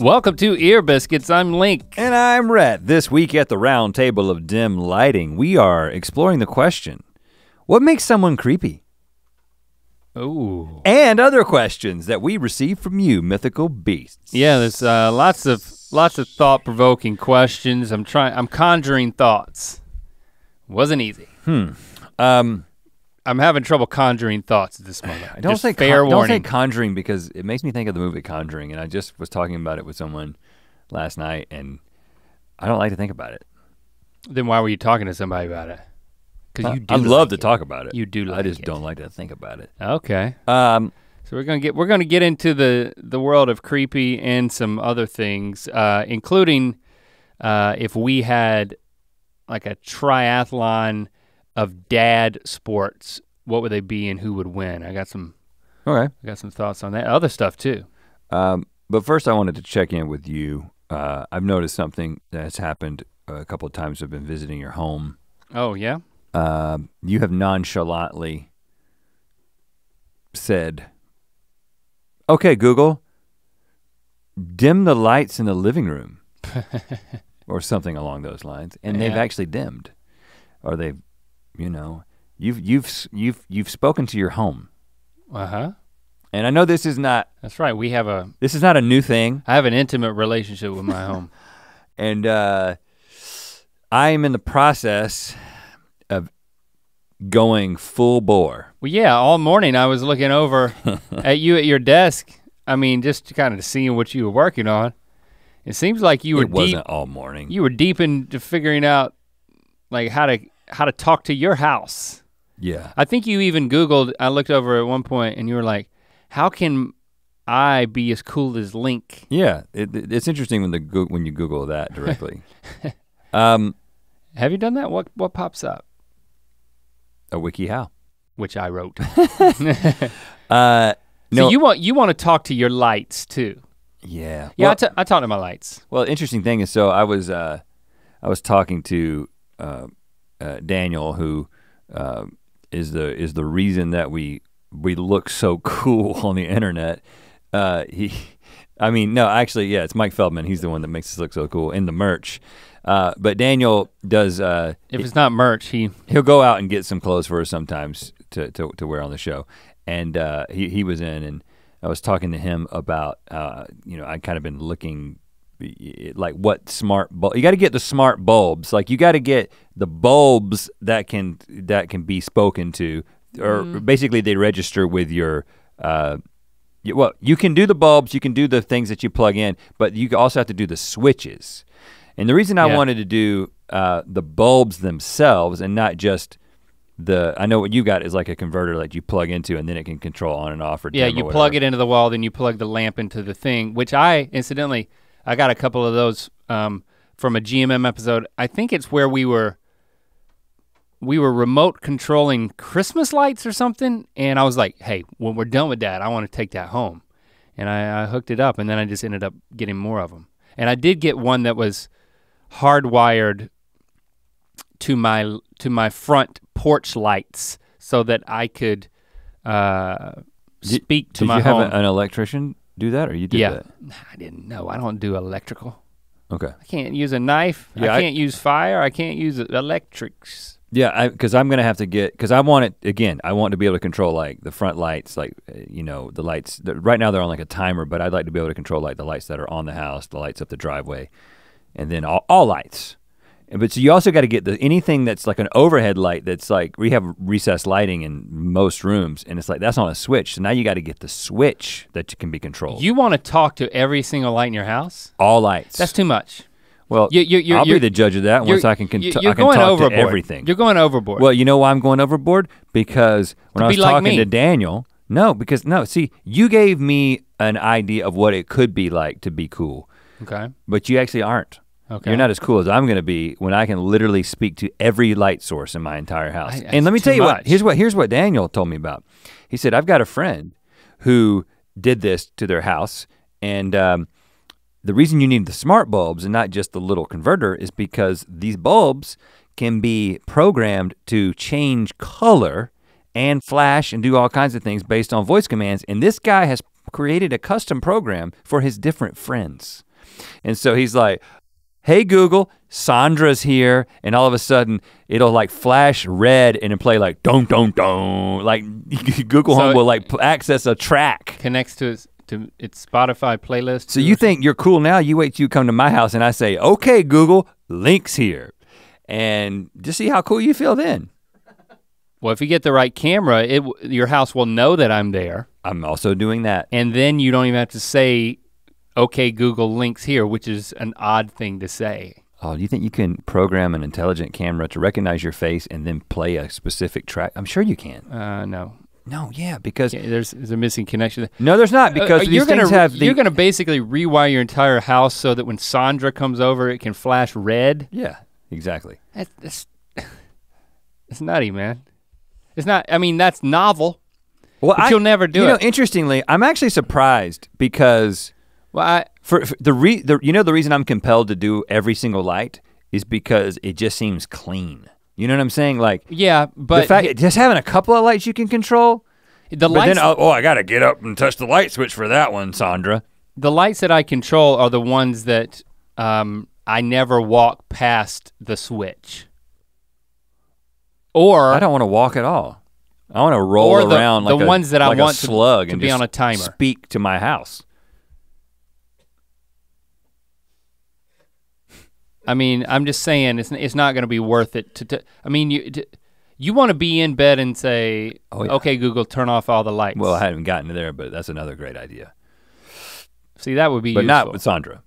Welcome to Ear Biscuits. I'm Link. And I'm Rhett. This week at the round table of dim lighting, we are exploring the question what makes someone creepy? Ooh. And other questions that we receive from you, mythical beasts. Yeah, there's uh, lots of lots of thought-provoking questions. I'm trying. I'm conjuring thoughts. Wasn't easy. Hmm. Um, I'm having trouble conjuring thoughts at this moment. I don't Just say fair con- don't say conjuring because it makes me think of the movie Conjuring, and I just was talking about it with someone last night, and I don't like to think about it. then why were you talking to somebody about it? Because you do. I love like to it. talk about it. You do I just it. don't like to think about it. Okay. Um, So we're gonna get we're gonna get into the the world of creepy and some other things, uh, including uh, if we had like a triathlon of dad sports, what would they be and who would win? I got some okay. I got some thoughts on that. Other stuff too. Um, but first, I wanted to check in with you. Uh, I've noticed something that's happened a couple of times. I've been visiting your home. Oh yeah. Um, you have nonchalantly said, "Okay, Google, dim the lights in the living room," or something along those lines, and they've actually dimmed, or they've, you know, you've you've you've you've spoken to your home, Uh huh. and I know this is not That's right. We have a this is not a new thing. I have an intimate relationship with my home. and uh, I am in the process of going full bore. Well, yeah. All morning I was looking over at you at your desk. I mean, just kind of seeing what you were working on. It seems like you were. It wasn't all morning. you were deep into figuring out like how to how to talk to your house. Yeah, I think you even Googled. I looked over at one point, and you were like, "How can I be as cool as Link?" yeah. It, it- it's interesting when the when you Google that directly. um, Have you done that? What what pops up? a wiki how? Which I wrote. Uh, so no. you want you want to talk to your lights too? yeah. Yeah, Well, I, I talk to my lights. Well, interesting thing is, so I was uh, I was talking to uh, uh, Daniel, who uh, is the is the reason that we we look so cool on the internet. Uh, he, I mean, no, actually, yeah, it's Mike Feldman. He's the one that makes us look so cool in the merch. Uh, but Daniel does. Uh, If it's not merch, he he'll go out and get some clothes for us sometimes to, to, to wear on the show. And uh, he, he was in and I was talking to him about, uh, you know, I kind of been looking like what smart bulb, you got to get the smart bulbs. Like you got to get the bulbs that can, that can be spoken to or basically they register with your, uh, well, you can do the bulbs, you can do the things that you plug in, but you also have to do the switches. And the reason I Yeah. wanted to do uh, the bulbs themselves and not just the, I know what you got is like a converter that you plug into and then it can control on and off or yeah dim or you plug it into the wall, then you plug the lamp into the thing. Which I incidentally I got a couple of those um, from a GMM episode. I think it's where we were we were remote controlling Christmas lights or something, and I was like, "Hey, when we're done with that, I want to take that home," and I, I hooked it up, and then I just ended up getting more of them. And I did get one that was hardwired to my to my front porch lights, so that I could uh, Did- speak to Did my you have home. an, an electrician do that or you did yeah, that? I didn't know. I don't do electrical. Okay. I can't use a knife. Yeah, I I- can't use fire. I can't use electrics. Yeah, because I'm gonna have to get because I want it again. I want to be able to control like the front lights, like uh, you know the lights. The, right now they're on like a timer, but I'd like to be able to control like the lights that are on the house, the lights up the driveway, and then all, all lights. And- But so you also got to get the anything that's like an overhead light that's like we have recessed lighting in most rooms, and it's like that's on a switch. So now you got to get the switch that can be controlled. You want to talk to every single light in your house? all lights. That's too much. well. You, you, I'll be the judge of that once I can. Con- I can going talk overboard. to everything. You're going overboard. Well, you know why I'm going overboard? Because when To I was like talking to Daniel, no, because no, see, you gave me an idea of what it could be like to be cool, okay. but you actually aren't. Okay. You're not as cool as I'm gonna be when I can literally speak to every light source in my entire house. I- and let me tell you what, here's what here's what Daniel told me about. He said, I've got a friend who did this to their house, and um, the reason you need the smart bulbs and not just the little converter is because these bulbs can be programmed to change color and flash and do all kinds of things based on voice commands. And this guy has created a custom program for his different friends. And so he's like, hey Google, Sandra's here, and all of a sudden it'll like flash red and it play like don't don't don't like Google So Home will like access a track. Connects to its to its Spotify playlist. So you think you're cool now? You wait till you come to my house and I say, okay Google, Link's here, and just see how cool you feel then. Well, if you get the right camera, it your house will know that I'm there, I'm also doing that. and then you don't even have to say, "Okay, Google Link's here," which is an odd thing to say. Oh, do you think you can program an intelligent camera to recognize your face and then play a specific track? I'm sure you can. Uh, no, No, yeah, because Yeah, there's, there's a missing connection. no, there's not because Uh, these you're gonna things have the you're gonna basically rewire your entire house so that when Sandra comes over, it can flash red. yeah, exactly. That's, that's it's nutty, man. It's not. I mean, that's novel. Well, But you'll never do you it. know, interestingly, I'm actually surprised because Well, I, for, for the re the you know the reason I'm compelled to do every single light is because it just seems clean. You know what I'm saying? Like yeah, but the fact just having a couple of lights you can control. the But lights, then oh, oh, I gotta get up and touch the light switch for that one, Sandra. the lights that I control are the ones that um, I never walk past the switch. Or I don't want to walk at all. I want to roll the- around the like a, ones that I like a want to- slug to and be just on a timer. Speak to my house. I mean, I'm just saying it's it's not going to be worth it to. to I mean, you to, you want to be in bed and say, Oh, yeah. "Okay, Google, turn off all the lights." Well, I haven't gotten to there, but that's another great idea. see that would be But useful. not with Sandra.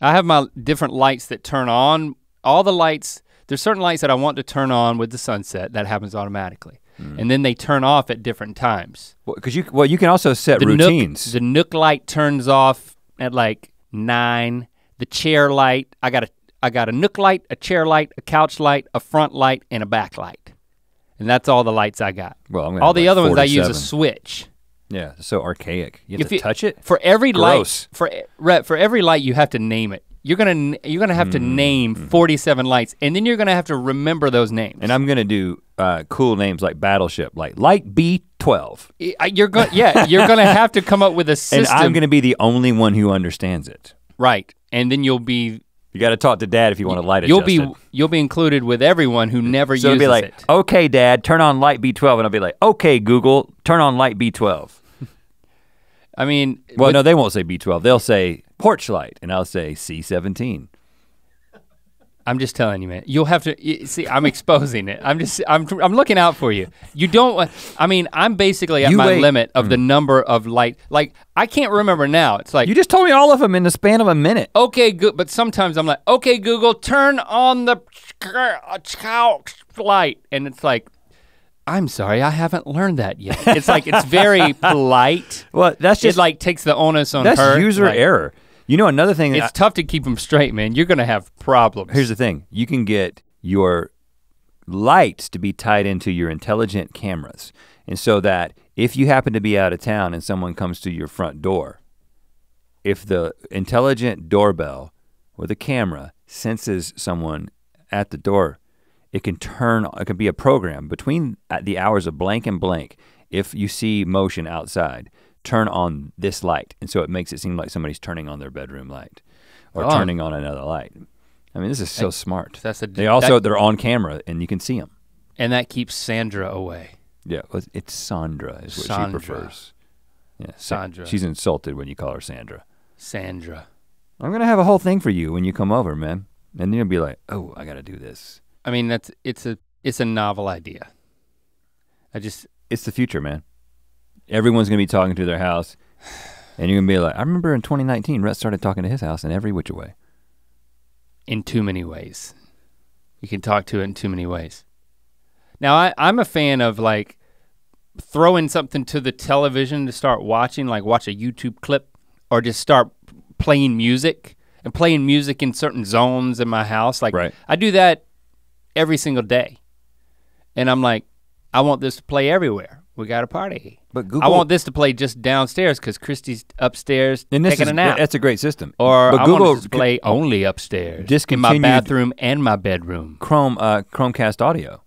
I have my different lights that turn on. All the lights, there's certain lights that I want to turn on with the sunset. That happens automatically. Hmm. And then they turn off at different times. Because you well, you can also set The routines. Nook, the Nook light turns off at like nine. The chair light, I got a I got a Nook light, a chair light, a couch light, a front light, and a back light. And that's all the lights I got. well, I'm All the like other ones I use a switch. Yeah, so archaic. You have If to you- touch it. For every Gross. light, for for every light, you have to name it. You're gonna you're gonna have to name 47 lights, and then you're gonna have to remember those names. Mm-hmm. And I'm gonna do uh, cool names like Battleship, like Light B12, I- I- you're going yeah, you're gonna have to come up with a system. and. I'm gonna be the only one who understands it. right, and then you'll be You got to talk to Dad if you want to light it. you'll adjust be it. you'll be included with everyone who never So it'll be like, it. okay, Dad, turn on light B12, and I'll be like, okay, Google, turn on light B12. I mean, Well, with- no, they won't say B12. They'll say porch light, and I'll say C17. I'm just telling you, man. You'll have to y- see. I'm exposing it. I'm just. I'm. I'm looking out for you. You don't. I mean, I'm basically at You my wait. limit of the mm. number of light. Like I can't remember now. It's like You just told me all of them in the span of a minute. okay, good. But sometimes I'm like, okay, Google, turn on the couch light, and it's like, I'm sorry, I haven't learned that yet. It's like it's very polite. Well, that's It just like takes the onus on that's her. user like, error. You know, another thing. It's I- tough to keep them straight, man. You're gonna have problems. here's the thing: you can get your lights to be tied into your intelligent cameras, and so that if you happen to be out of town and someone comes to your front door, if the intelligent doorbell or the camera senses someone at the door, it can turn. It can be a program between uh, the hours of blank and blank. If you see motion outside, turn on this light, and so it makes it seem like somebody's turning on their bedroom light or Oh. turning on another light. I mean, this is so smart. That's a. They also that- they're on camera and you can see them. and that keeps Sandra away. Yeah, it's Sandra is what Sandra. she prefers. Yeah, Sandra. She's insulted when you call her Sandra. Sandra. I'm gonna have a whole thing for you when you come over, man. And you'll be like, oh, I gotta do this. I mean, that's it's a it's a novel idea. I just It's the future, man. Everyone's gonna be talking to their house, and you're gonna be like, I remember in 2019, Rhett started talking to his house in every which way. in too many ways. You can talk to it in too many ways. Now I, I'm a fan of like throwing something to the television to start watching, like watch a YouTube clip, or just start playing music and playing music in certain zones in my house. Like Right. I do that every single day. And I'm like, I want this to play everywhere. We got a party. But Google, I want this to play just downstairs because Christy's upstairs and this taking is a nap. that's a great system. or but I Google want to play only upstairs in my bathroom and my bedroom. Chrome uh, Chromecast audio.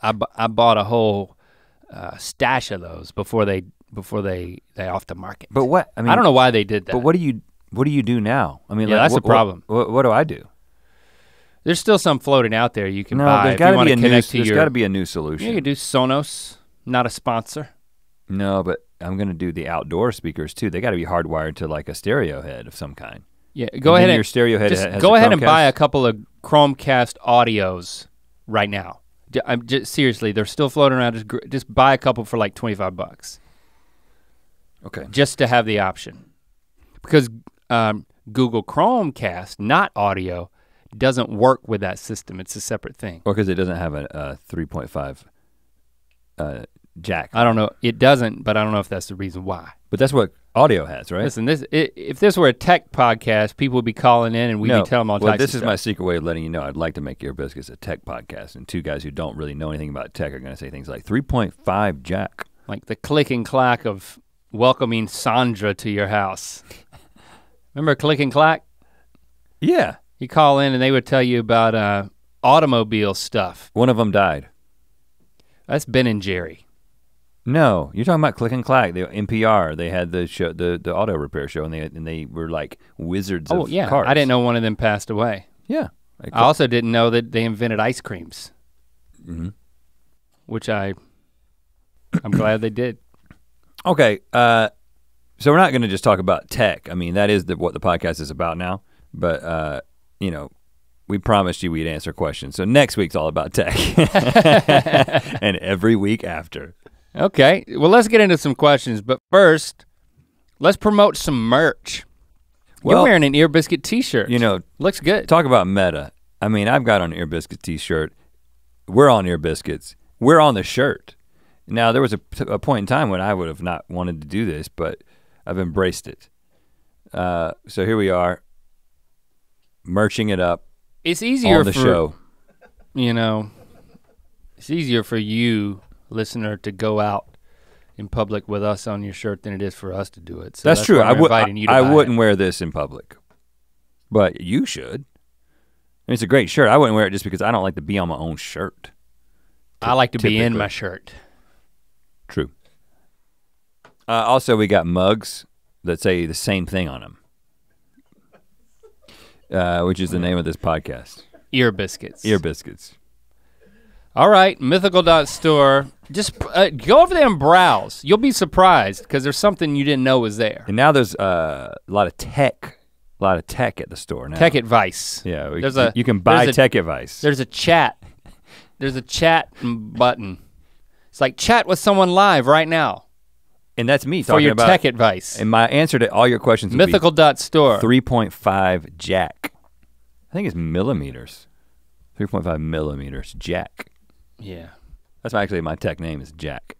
I, bu- I bought a whole uh, stash of those before they before they they off the market. But what I mean, I don't know why they did that. But what do you what do you do now? I mean, Yeah, like, that's what, the problem. What, what, what do I do? There's still some floating out there you can No, buy there's got to be a new. There's got to be a new solution. you can do Sonos, not a sponsor. No, but I'm gonna do the outdoor speakers too. They got to be hardwired to like a stereo head of some kind. Yeah, go And ahead and your stereo head just has go ahead and buy a couple of Chromecast audios right now. I'm just seriously, they're still floating around. Just just buy a couple for like 25 bucks, Okay. just to have the option, because um, Google Chromecast, not audio, doesn't work with that system. It's a separate thing. Or because it doesn't have a, a 3.5 uh, jack. I don't know. It doesn't, but I don't know if that's the reason why. but that's what audio has, right? Listen, this i if this were a tech podcast, people would be calling in and we'd no. be telling them all well, this is my secret way of letting you know. I'd like to make Ear Biscuits a tech podcast, and two guys who don't really know anything about tech are going to say things like 3.5 jack. like the click and clack of welcoming Sandra to your house. Remember click and clack? Yeah. You call in and they would tell you about uh, automobile stuff. One of them died. That's Ben and Jerry. No, you're talking about Click and Clack. The NPR. They had the show, the the auto repair show, and they and they were like wizards Oh of yeah, cars. I didn't know one of them passed away. Yeah. I also didn't know that they invented ice creams, mhm. which I, I'm glad they did. Okay, uh, so we're not going to just talk about tech. I mean, that is the, what the podcast is about now. But uh, you know, we promised you we'd answer questions. So next week's all about tech, and every week after. Okay, well let's get into some questions, but first, let's promote some merch. You're wearing an Ear Biscuit T-shirt. You know, looks good. talk about meta. I mean, I've got on an Ear Biscuit T-shirt. We're on Ear Biscuits. We're on the shirt. Now, there was a, a point in time when I would have not wanted to do this, but I've embraced it. Uh, so here we are, merching it up It's easier on the for show. you know. It's easier for you, listener, to go out in public with us on your shirt than it is for us to do it. So that's, true. why I would, I, I wouldn't wear this in public, but you should. I mean, it's a great shirt. I wouldn't wear it just because I don't like to be on my own shirt. I like to be in my shirt. True. Uh, also, we got mugs that say the same thing on them, uh, which is the name of this podcast. Ear biscuits. Ear biscuits. All right, mythical.store. Just uh, go over there and browse. You'll be surprised because there's something you didn't know was there. And now there's uh, a lot of tech, a lot of tech at the store now. Tech advice. Yeah, we, There's a- you can buy a- tech advice. There's a chat. There's a chat button. It's like chat with someone live right now and that's me for your about. tech advice. and my answer to all your questions would be Mythical.store. 3.5 jack. I think it's millimeters. 3.5 millimeters jack. Yeah. That's actually my tech name is Jack.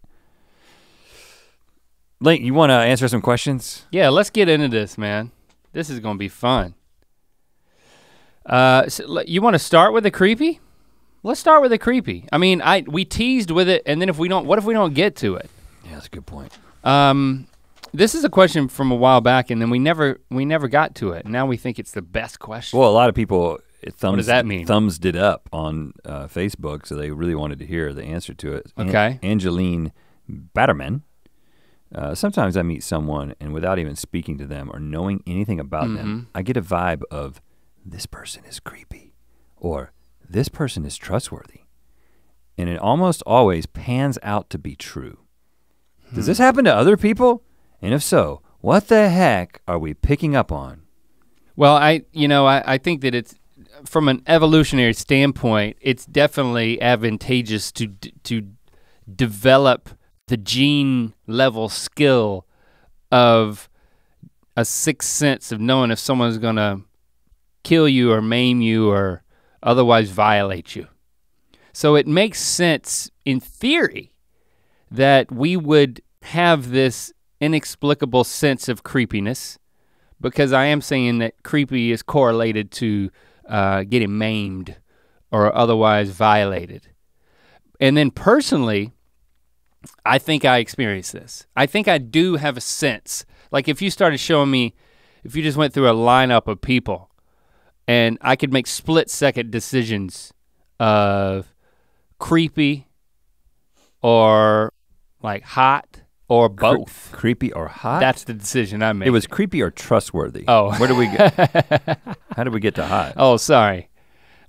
Link, you want to answer some questions? Yeah, let's get into this, man. This is gonna be fun. Uh, so, you want to start with the creepy? Let's start with the creepy. I mean, I we teased with it, and then if we don't, what if we don't get to it? Yeah, that's a good point. Um, this is a question from a while back, and then we never we never got to it. Now we think it's the best question. Well, a lot of people it thumbs does that mean? thumbs it up on uh, Facebook, so they really wanted to hear the answer to it. An- Okay. Angeline Batterman. Uh, sometimes I meet someone and without even speaking to them or knowing anything about Mm-hmm. them, I get a vibe of this person is creepy or this person is trustworthy. And it almost always pans out to be true. Does Hmm. this happen to other people? And if so, what the heck are we picking up on? Well, I you know I, I think that it's from an evolutionary standpoint, it's definitely advantageous to to develop the gene level skill of a sixth sense of knowing if someone's gonna kill you or maim you or otherwise violate you. So it makes sense in theory that we would have this inexplicable sense of creepiness because I am saying that creepy is correlated to uh, getting maimed or otherwise violated. And then personally, I think I experienced this. I think I do have a sense. Like if you started showing me, if you just went through a lineup of people and I could make split second decisions of creepy or like hot or Cre- both. creepy or hot? That's the decision I made. it was creepy or trustworthy. Oh. Where do we get? how did we get to hot? oh, sorry.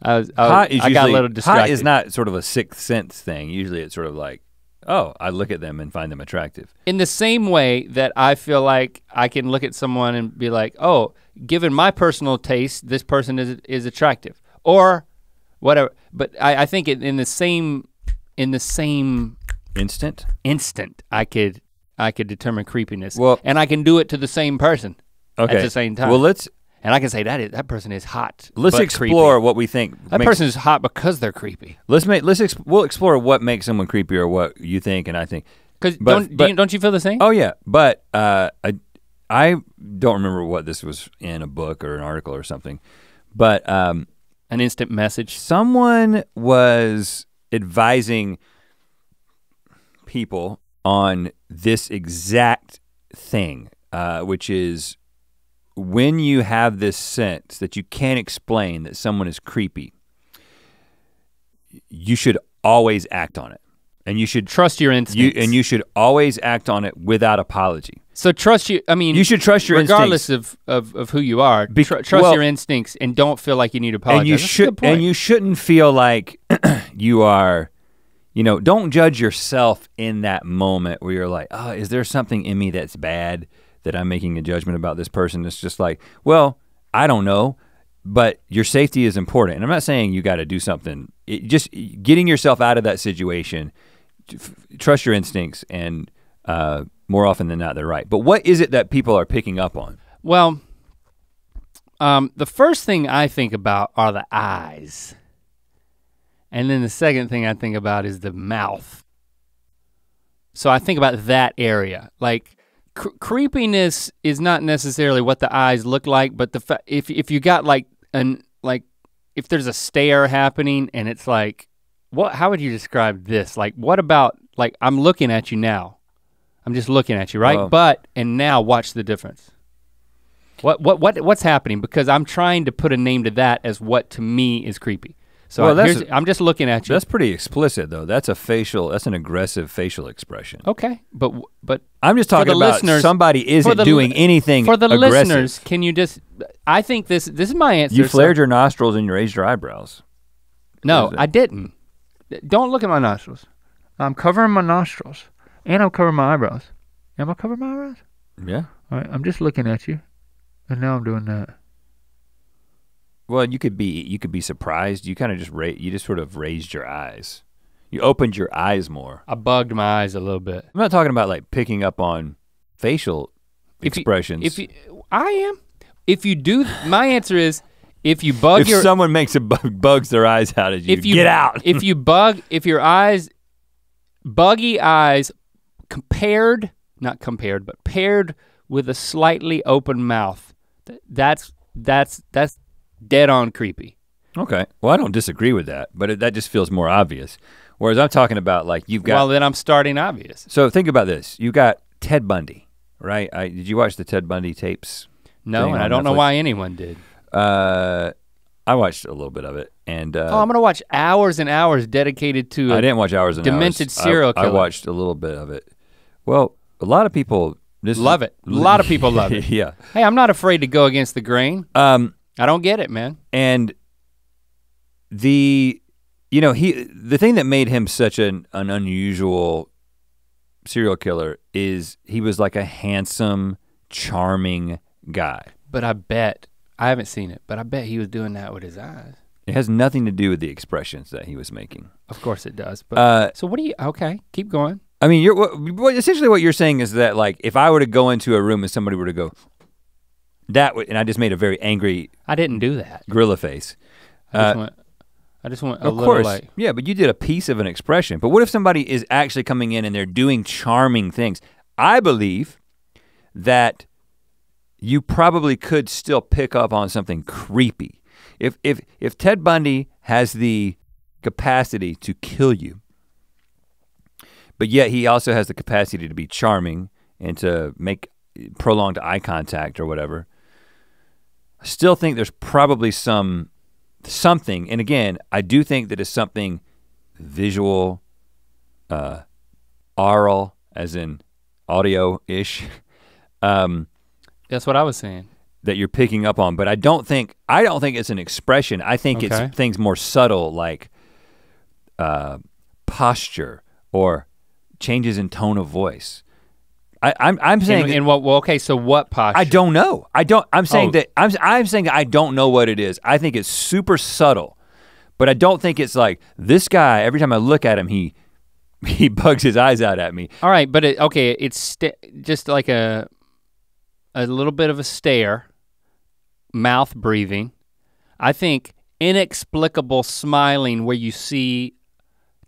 I was, I, hot is I usually got a little distracted. hot is not sort of a sixth sense thing. Usually it's sort of like, oh, I look at them and find them attractive. in the same way that I feel like I can look at someone and be like, oh, given my personal taste, this person is is attractive, or whatever. But I, I think it, in the same in the same Instant. instant, I could I could determine creepiness, Well- and I can do it to the same person Okay. at the same time. Well, let's and I can say that is that person is hot. let's explore creepy. what we think. That makes- person is hot because they're creepy. Let's make let's ex- we'll explore what makes someone creepy or what you think and I think. Because don't do but- you, don't you feel the same? Oh yeah, but uh, I I don't remember what this was in a book or an article or something, but um, An instant message. someone was advising people on this exact thing, uh, which is when you have this sense that you can't explain that someone is creepy, you should always act on it, and you should Trust your you instincts. and you should always act on it without apology. So trust you. I mean, You should trust your regardless instincts. of, of of who you are. Bec- tr- trust well- your instincts and don't feel like you need to apologize. and you That's should and you shouldn't feel like you are you know don't judge yourself in that moment where you're like oh is there something in me that's bad that i'm making a judgment about this person? It's just like well i don't know but your safety is important. And i'm not saying you got to do something. It, just getting yourself out of that situation trust your instincts and uh, more often than not they're right. But what is it that people are picking up on? Well, um, the first thing I think about are the eyes, and then the second thing I think about is the mouth. So I think about that area, like. cr- Creepiness is not necessarily what the eyes look like, but the fa- if if you got like an like if there's a stare happening and it's like what how would you describe this? Like what about like I'm looking at you now. I'm just looking at you, right? Well- but and now watch the difference. What what what what's happening because I'm trying to put a name to that as what to me is creepy. So Well, I- that's here's, I'm just looking at you. That's pretty explicit though. That's a facial. That's an aggressive facial expression. okay, but but I'm just For talking the about listeners- somebody isn't the doing anything for the aggressive. listeners, can you just I think this this is my answer. You so- flared your nostrils and you raised your eyebrows. No, I didn't. Don't look at my nostrils. I'm covering my nostrils. And I'm covering my eyebrows. Am I covering my eyebrows? Yeah. All right, I'm just looking at you. And now I'm doing that. Well, you could be you could be surprised. You kind of just ra- you just sort of raised your eyes. You opened your eyes more. I bugged my eyes a little bit. I'm not talking about like picking up on facial If you- expressions. If you, I am. If you do, my answer is if you bug if your someone makes a bug, bugs their eyes out at you, if you get out. if you bug if your eyes buggy eyes compared not compared but paired with a slightly open mouth that's that's that's dead on creepy okay. Well, I don't disagree with that, but it, that just feels more obvious. Whereas I'm talking about like you've got well then i'm starting obvious So think about this. You got Ted Bundy, right? I, did you watch the Ted Bundy tapes? no and i don't know why anyone did Uh, I watched a little bit of it, and uh, oh i'm gonna watch hours and hours dedicated to I didn't watch hours and demented hours. I- serial I, killer. watched a little bit of it. Well, a lot of people this is- Love it. A lot of people love it. yeah. hey i'm not afraid to go against the grain Um, i don't get it man and the you know he the thing that made him such an an unusual serial killer is he was like a handsome, charming guy. but i bet i haven't seen it but i bet he was doing that with his eyes It has nothing to do with the expressions that he was making. Of course it does. But Uh, so what do you? Okay, keep going. I mean, you're what, what essentially what you're saying is that like if I were to go into a room and somebody were to go, that and I just made a very angry I didn't do that. gorilla face. I just Uh, went. I just went of little course, like. yeah, but you did a piece of an expression. But what if somebody is actually coming in and they're doing charming things? I believe that you probably could still pick up on something creepy. If if if Ted Bundy has the capacity to kill you, but yet he also has the capacity to be charming and to make prolonged eye contact or whatever. Still think there's probably some something, and again, I do think that it's something visual, uh, aural, as in audio-ish, um, That's what I was saying. that you're picking up on. But I don't think I don't think it's an expression. I think Okay. it's things more subtle like uh, posture or changes in tone of voice. I, I'm I'm saying In, in what? Well, okay. So what posture? I don't know. I don't. I'm saying Oh. that I'm. I'm saying I don't know what it is. I think it's super subtle, but I don't think it's like this guy. Every time I look at him, he he bugs his eyes out at me. All right, but it, okay, it's just like a a little bit of a stare, mouth breathing. I think inexplicable smiling where you see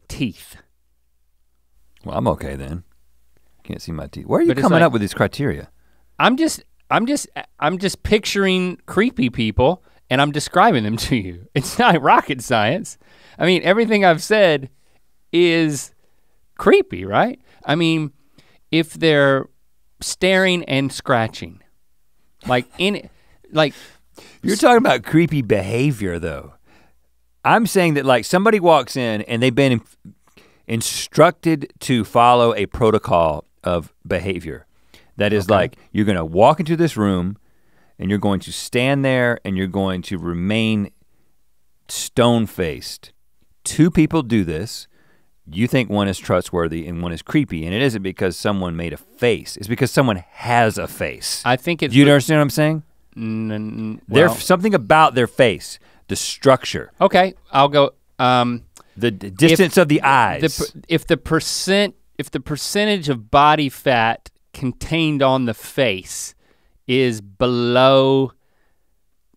teeth. Well, I'm okay then. Can't see my teeth. Where are you But coming like- up with these criteria? I'm just I'm just I'm just picturing creepy people and I'm describing them to you. It's not rocket science. I mean, everything I've said is creepy, right? I mean, if they're staring and scratching. Like in like You're talking about creepy behavior, though. I'm saying that like somebody walks in and they've been in- instructed to follow a protocol of behavior. That is like you're going to walk into this room and you're going to stand there and you're going to remain stone faced. Two people do this. You think one is trustworthy and one is creepy, and it isn't because someone made a face. It's because someone has a face. I think it's you understand what I'm saying? N- n- There's something about their face, the structure, okay, I'll go um the d- distance of the eyes. the if the percent if the percentage of body fat contained on the face is below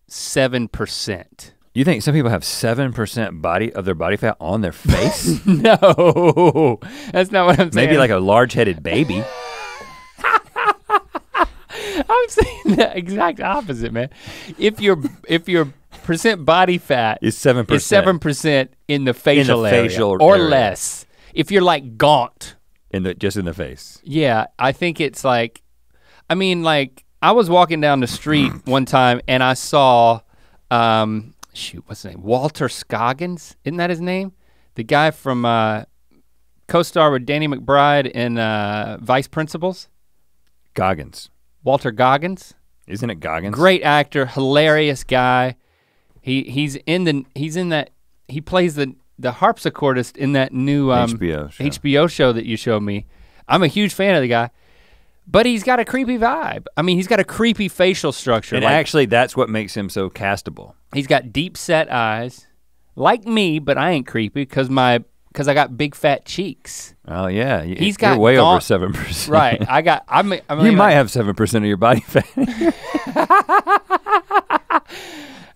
7%. you think some people have seven percent body of their body fat on their face? No. That's not what I'm saying. Maybe like a large-headed baby. I'm saying the exact opposite, man. If your if your percent body fat Is seven is seven percent in the facial area facial or area. less. If you're like gaunt, in the just in the face. yeah, I think it's like, I mean, like I was walking down the street one time and I saw, um, shoot, what's his name? Walter Scoggins, isn't that his name? The guy from uh, co-star with Danny McBride in uh, Vice Principals. Goggins, Walter Goggins. isn't it Goggins? great actor, hilarious guy. He he's in the he's in that he plays the the harpsichordist in that new um, HBO show. HBO show that you showed me. I'm a huge fan of the guy, but he's got a creepy vibe. I mean, he's got a creepy facial structure. And like, actually, that's what makes him so castable. he's got deep set eyes, like me, but I ain't creepy because my because I got big fat cheeks. Oh yeah, you, He's you're got way over seven percent. Right. I got. I'm. I mean, You might have seven percent of your body fat.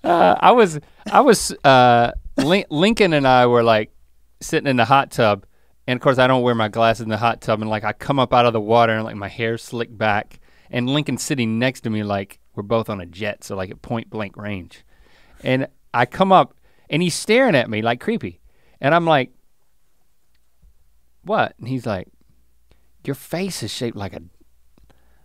Uh, I was I was uh, Lin- Lincoln and I were like sitting in the hot tub, and of course I don't wear my glasses in the hot tub, and like I come up out of the water and like my hair slicked back, and Lincoln's sitting next to me like we're both on a jet, so like at point blank range, and I come up and he's staring at me like creepy, and I'm like, what? And he's like, your face is shaped like a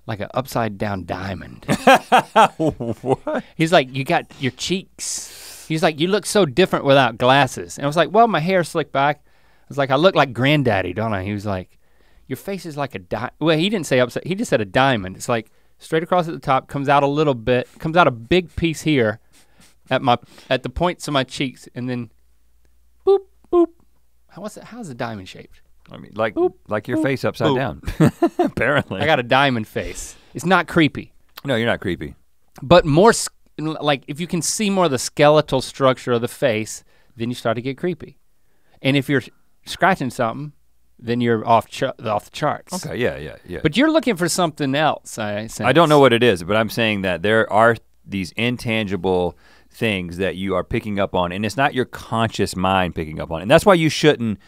like an upside down diamond. what? He's like, you got your cheeks. He's like, you look so different without glasses. And I was like, well, my hair slicked back. I was like, I look like granddaddy, don't I? He was like, your face is like a di. Well, he didn't say upside. He just said a diamond. It's like straight across at the top, comes out a little bit, comes out a big piece here, at my at the points of my cheeks, and then, boop boop. How, what's it? How's the diamond shaped? I mean, like Boop, like your boop, face upside boop. down. Apparently. I got a diamond face. It's not creepy. no, you're not creepy. but more like if you can see more of the skeletal structure of the face, then you start to get creepy. And if you're scratching something, then you're off ch- off the charts. Okay, yeah, yeah, yeah. But you're looking for something else. I sense. I don't know what it is, but I'm saying that there are these intangible things that you are picking up on, and it's not your conscious mind picking up on. And that's why you shouldn't.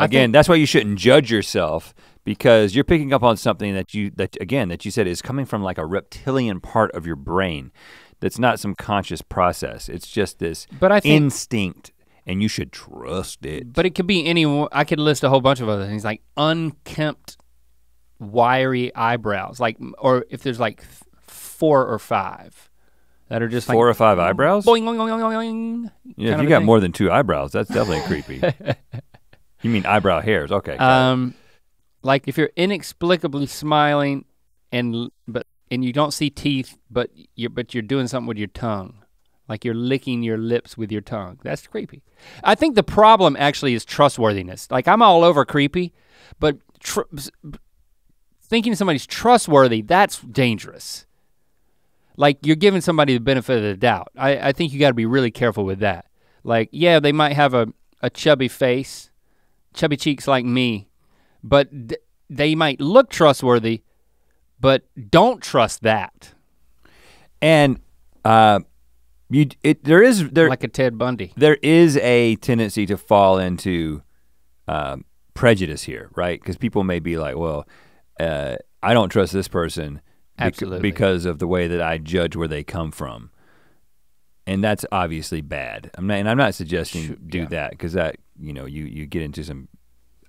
Again, that's why you shouldn't judge yourself because you're picking up on something that you that again that you said is coming from like a reptilian part of your brain. That's not some conscious process. It's just this But I think- instinct, and you should trust it. But it could be any. I could list a whole bunch of other things like unkempt, wiry eyebrows, like or if there's like th- four or five that are just Four like or five eyebrows. boing boing boing boing boing. Yeah, if you got thing. more than two eyebrows, that's definitely creepy. You mean eyebrow hairs? Okay. Um, like if you're inexplicably smiling and but and you don't see teeth, but you're but you're doing something with your tongue, like you're licking your lips with your tongue. That's creepy. I think the problem actually is trustworthiness. Like I'm all over creepy, but thinking somebody's trustworthy that's dangerous. Like you're giving somebody the benefit of the doubt. I, I think you got to be really careful with that. Like yeah, they might have a a chubby face, chubby cheeks like me, but th- they might look trustworthy, but don't trust that. And uh, you, it there is there Like a Ted Bundy. there is a tendency to fall into um, prejudice here, right? Because people may be like, well, uh, I don't trust this person Absolutely. because of the way that I judge where they come from. And that's obviously bad. I'm not, and I'm not suggesting Sure, do yeah. that because that you know you you get into some.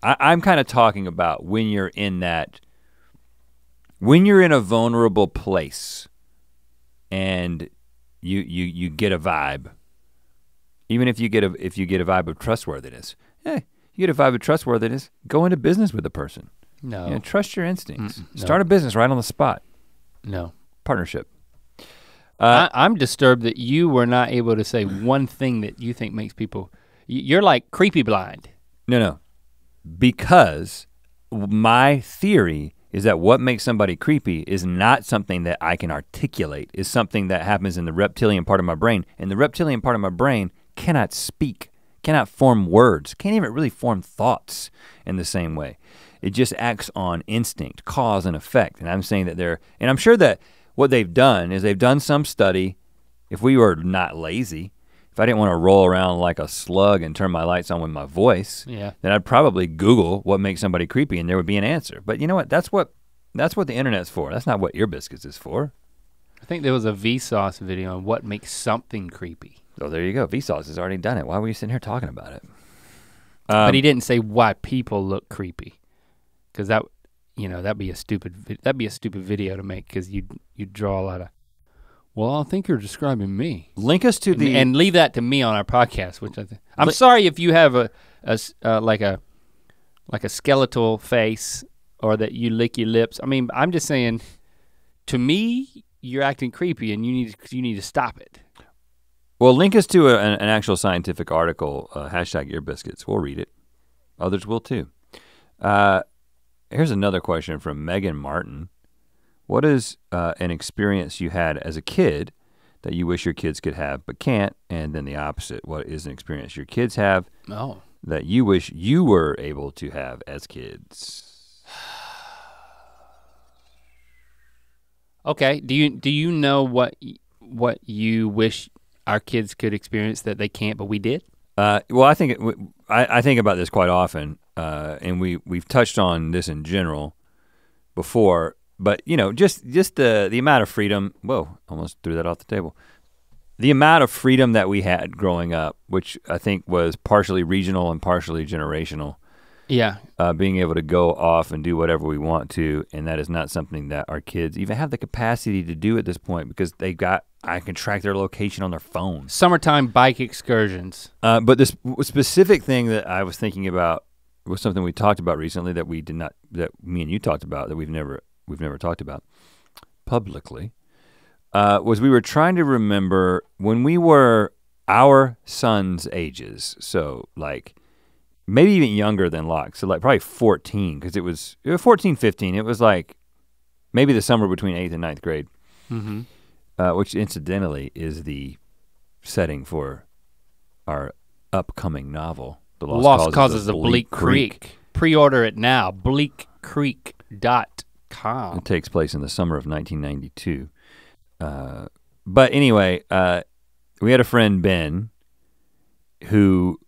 I, I'm kind of talking about when you're in that, when you're in a vulnerable place, and you you you get a vibe even if you get a if you get a vibe of trustworthiness hey you get a vibe of trustworthiness go into business with a person No, you know, trust your instincts Mm, no. start a business right on the spot no. partnership uh, I, I'm disturbed that you were not able to say one thing that you think makes people. You're like creepy blind. no no because my theory is that what makes somebody creepy is not something that i can articulate. Is something that happens in the reptilian part of my brain and the reptilian part of my brain cannot speak cannot form words can't even really form thoughts in the same way. It just acts on instinct cause and effect and i'm saying that they're and i'm sure that what they've done is they've done some study. If we were not lazy if i didn't want to roll around like a slug and turn my lights on with my voice Yeah. then I'd probably Google what makes somebody creepy, and there would be an answer. But you know what? That's what that's what the internet's for. That's not what Ear Biscuits is for. I think there was a Vsauce video on what makes something creepy, So there you go. Vsauce has already done it. Why were you sitting here talking about it? but Um, he didn't say why people look creepy, because that, you know, that'd be a stupid. That'd be a stupid video to make because you you draw a lot of. Well, I think you're describing me. link us to the and leave that to me on our podcast, which I think I'm Li- sorry if you have a uh, like a like a skeletal face or that you lick your lips. I mean, I'm just saying, to me, you're acting creepy, and you need you need to stop it. well, link us to a, an, an actual scientific article. Uh, hashtag Ear Biscuits. We'll read it. Others will too. Uh, here's another question from Megan Martin. What is uh, an experience you had as a kid that you wish your kids could have but can't? And then the opposite. What is an experience your kids have Oh, that you wish you were able to have as kids? okay. Do you do you know what what you wish our kids could experience that they can't, but we did? Uh, well, I think it, I, I think about this quite often, uh, and we we've touched on this in general before. But you know, just just the the amount of freedom. Whoa, almost threw that off the table. The amount of freedom that we had growing up, which I think was partially regional and partially generational. Yeah. uh, being able to go off and do whatever we want to, and that is not something that our kids even have the capacity to do at this point because they got I can track their location on their phone. Summertime bike excursions. Uh, but this specific thing that I was thinking about was something we talked about recently that we did not that me and you talked about that we've never we've never talked about publicly. Uh, was we were trying to remember when we were our sons' ages, so like maybe even younger than Locke, so like probably 14, because it was, it was 14, 15. It was like maybe the summer between eighth and ninth grade, Mm-hmm. uh, which incidentally is the setting for our upcoming novel, The Lost, Lost, Causes, of Bleak, Creek. Pre-order it now. Bleakcreek.com. It takes place in the summer of 1992. Uh, but anyway, uh, we had a friend Ben, who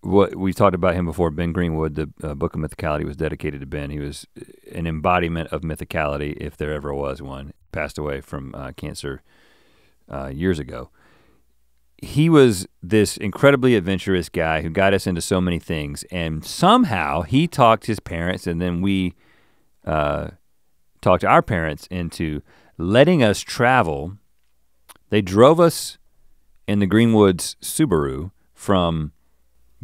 what we talked about him before. Ben Greenwood, the uh, Book of Mythicality was dedicated to Ben. He was an embodiment of mythicality, if there ever was one. Passed away from uh, cancer uh, years ago. He was this incredibly adventurous guy who got us into so many things, and somehow he talked his parents, and then we uh, talked to our parents into letting us travel. They drove us in the Greenwoods Subaru from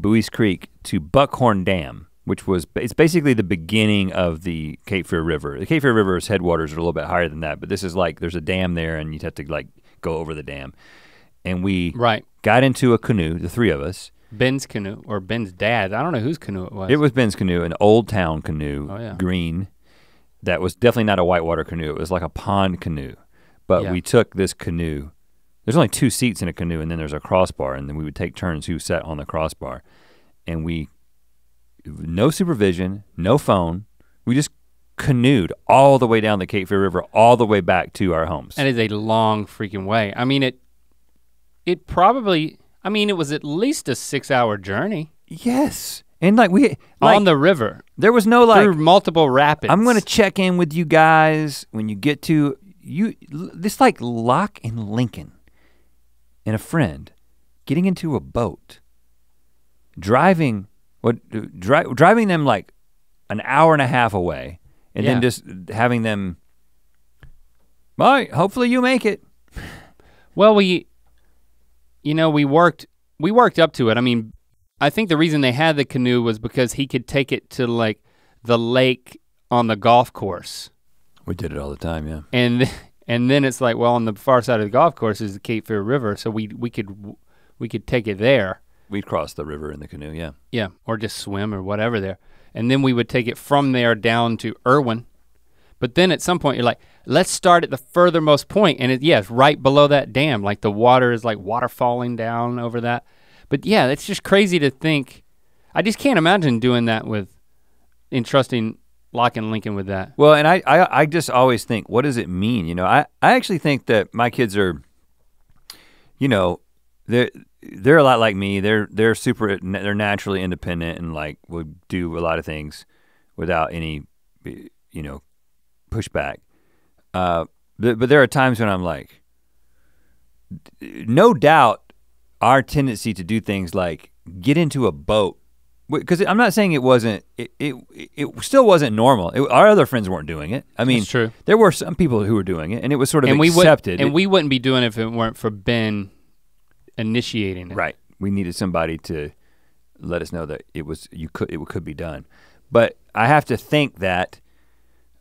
Buies Creek to Buckhorn Dam, which was it's basically the beginning of the Cape Fear River. The Cape Fear River's headwaters are a little bit higher than that, but this is like there's a dam there, and you'd have to like go over the dam. And we Right. got into a canoe, the three of us. Ben's canoe or Ben's dad. I don't know whose canoe it was. It was Ben's canoe, an old town canoe, Oh, yeah. green. That was definitely not a whitewater canoe. It was like a pond canoe. But Yeah. we took this canoe. There's only two seats in a canoe, and then there's a crossbar, and then we would take turns who sat on the crossbar, and we, no supervision, no phone. We just canoed all the way down the Cape Fear River, all the way back to our homes. That is a long freaking way. I mean it it probably I mean it was at least a 6-hour journey yes, and like we, like, on the river there was no like through multiple rapids. I'm gonna check in with you guys when you get to you. This like Locke and Lincoln and a friend getting into a boat, driving what dri- driving them like an hour and a half away, and Yeah. then just having them. All right, hopefully you make it. Well, we, you know, we worked we worked up to it. I mean, I think the reason they had the canoe was because he could take it to like the lake on the golf course, We did it all the time, yeah. and and then it's like, well, on the far side of the golf course is the Cape Fear River, so we we could we could take it there, We'd cross the river in the canoe, yeah. yeah, or just swim or whatever there, and then we would take it from there down to Erwin. But then at some point you're like, let's start at the furthermost point, and it yeah, right below that dam. Like the water is like water falling down over that. But yeah, it's just crazy to think. I just can't imagine doing that with entrusting Locke and Lincoln with that. Well, and I, I, I just always think, what does it mean? You know, I, I actually think that my kids are, you know, they're they're a lot like me. They're they're super. They're naturally independent and like would do a lot of things without any, you know, pushback. Uh, but, but there are times when I'm like, no doubt, our tendency to do things like get into a boat because I'm not saying it wasn't it it, it still wasn't normal. It, our other friends weren't doing it. I mean, That's true. there were some people who were doing it, and it was sort of and we would, accepted. and It- we wouldn't be doing it if it weren't for Ben initiating it. right. We needed somebody to let us know that it was you could it could be done. But I have to think that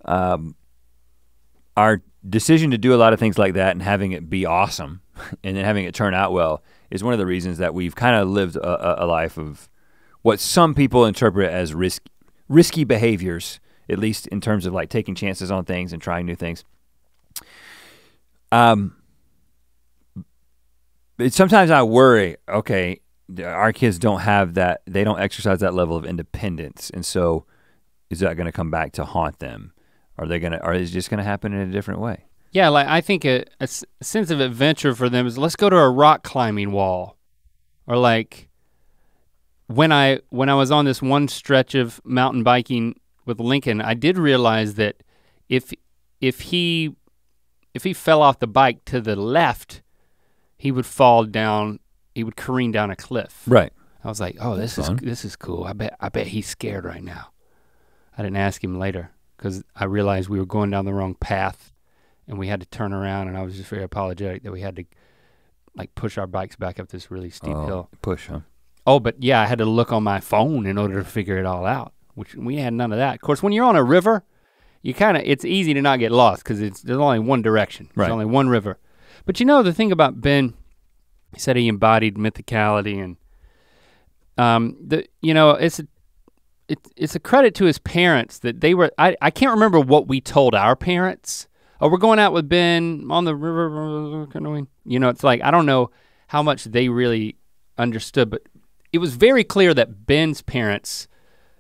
um, our decision to do a lot of things like that and having it be awesome and then having it turn out well is one of the reasons that we've kind of lived a, a- life of what some people interpret as risk, risky behaviors, at least in terms of like taking chances on things and trying new things. Um, sometimes I worry, okay, our kids don't have that, they don't exercise that level of independence. And so is that going to come back to haunt them? Are they going to, is it just going to happen in a different way? Yeah, like I think a sense of adventure for them is let's go to a rock climbing wall, or like when I when I was on this one stretch of mountain biking with Lincoln, I did realize that if if he if he fell off the bike to the left, he would fall down. He would careen down a cliff. Right. I was like, oh, this is fun. this is cool. I bet I bet he's scared right now. I didn't ask him later because I realized we were going down the wrong path, and we had to turn around. And I was just very apologetic that we had to like push our bikes back up this really steep Oh, hill. Push, huh? Oh, but yeah, I had to look on my phone in order to figure it all out, which we had none of that. Of course, when you're on a river, you kind of it's easy to not get lost because it's there's only one direction. There's Right. only one river. But you know the thing about Ben, he said he embodied mythicality and um the you know it's a it's it's a credit to his parents that they were I, I can't remember what we told our parents. Oh, we're going out with Ben on the river canoeing. You know, it's like I don't know how much they really understood, but it was very clear that Ben's parents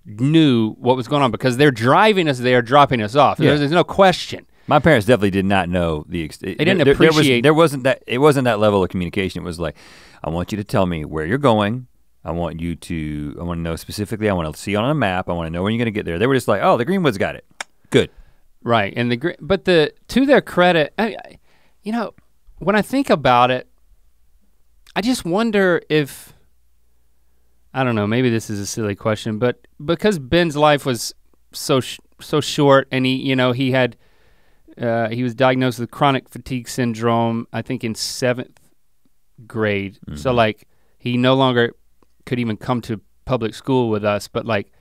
knew what was going on because they're driving us there, dropping us off. Yeah. There's, there's no question. My parents definitely did not know the. Ex- they didn't there, There, appreciate- was, there wasn't that. It wasn't that level of communication. It was like, I want you to tell me where you're going. I want you to. I want to know specifically. I want to see on a map. I want to know when you're going to get there. They were just like, oh, the Greenwoods got it. Good. Right, and the but the to their credit, I, I- you know, when I think about it, I just wonder if I don't know. Maybe this is a silly question, but because Ben's life was so sh- so short, and he, you know, he had uh, he was diagnosed with chronic fatigue syndrome. I think in seventh grade. So Mhm. like he no longer could even come to public school with us, but like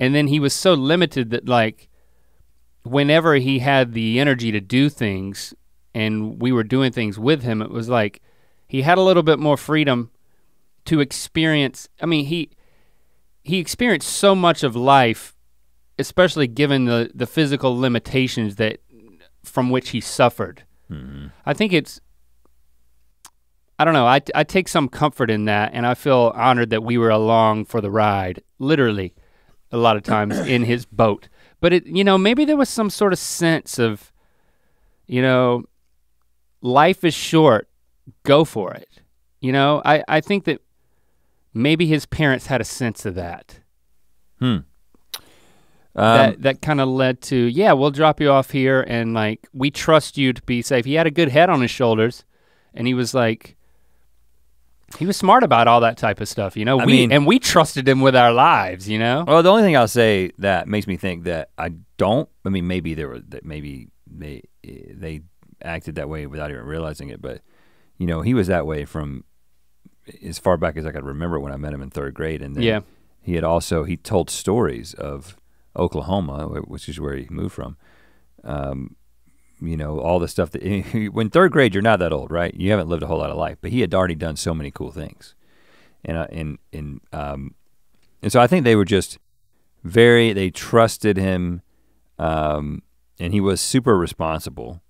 and then he was so limited that like whenever he had the energy to do things and we were doing things with him it was like he had a little bit more freedom to experience i mean he he experienced so much of life especially given the the physical limitations that from which he suffered. Mm-hmm. I think it's i don't know I, I take some comfort in that and i feel honored that we were along for the ride literally a lot of times in his boat but it you know maybe there was some sort of sense of you know life is short go for it. You know i i think that maybe his parents had a sense of that. Um, that that kind of led to yeah we'll drop you off here and like we trust you to be safe. He had a good head on his shoulders and he was like he was smart about all that type of stuff you know I we mean- and we trusted him with our lives you know Well, the only thing I'll say that makes me think that I don't. I mean, maybe there were that maybe they they acted that way without even realizing it, but you know, he was that way from as far back as I could remember when I met him in third grade, and then Yeah. he had also he told stories of Oklahoma, which is where he moved from. Um, you know, all the stuff that when third grade, you're not that old, right? You haven't lived a whole lot of life, but he had already done so many cool things, and uh, and and um, and so I think they were just very they trusted him um, and he was super responsible.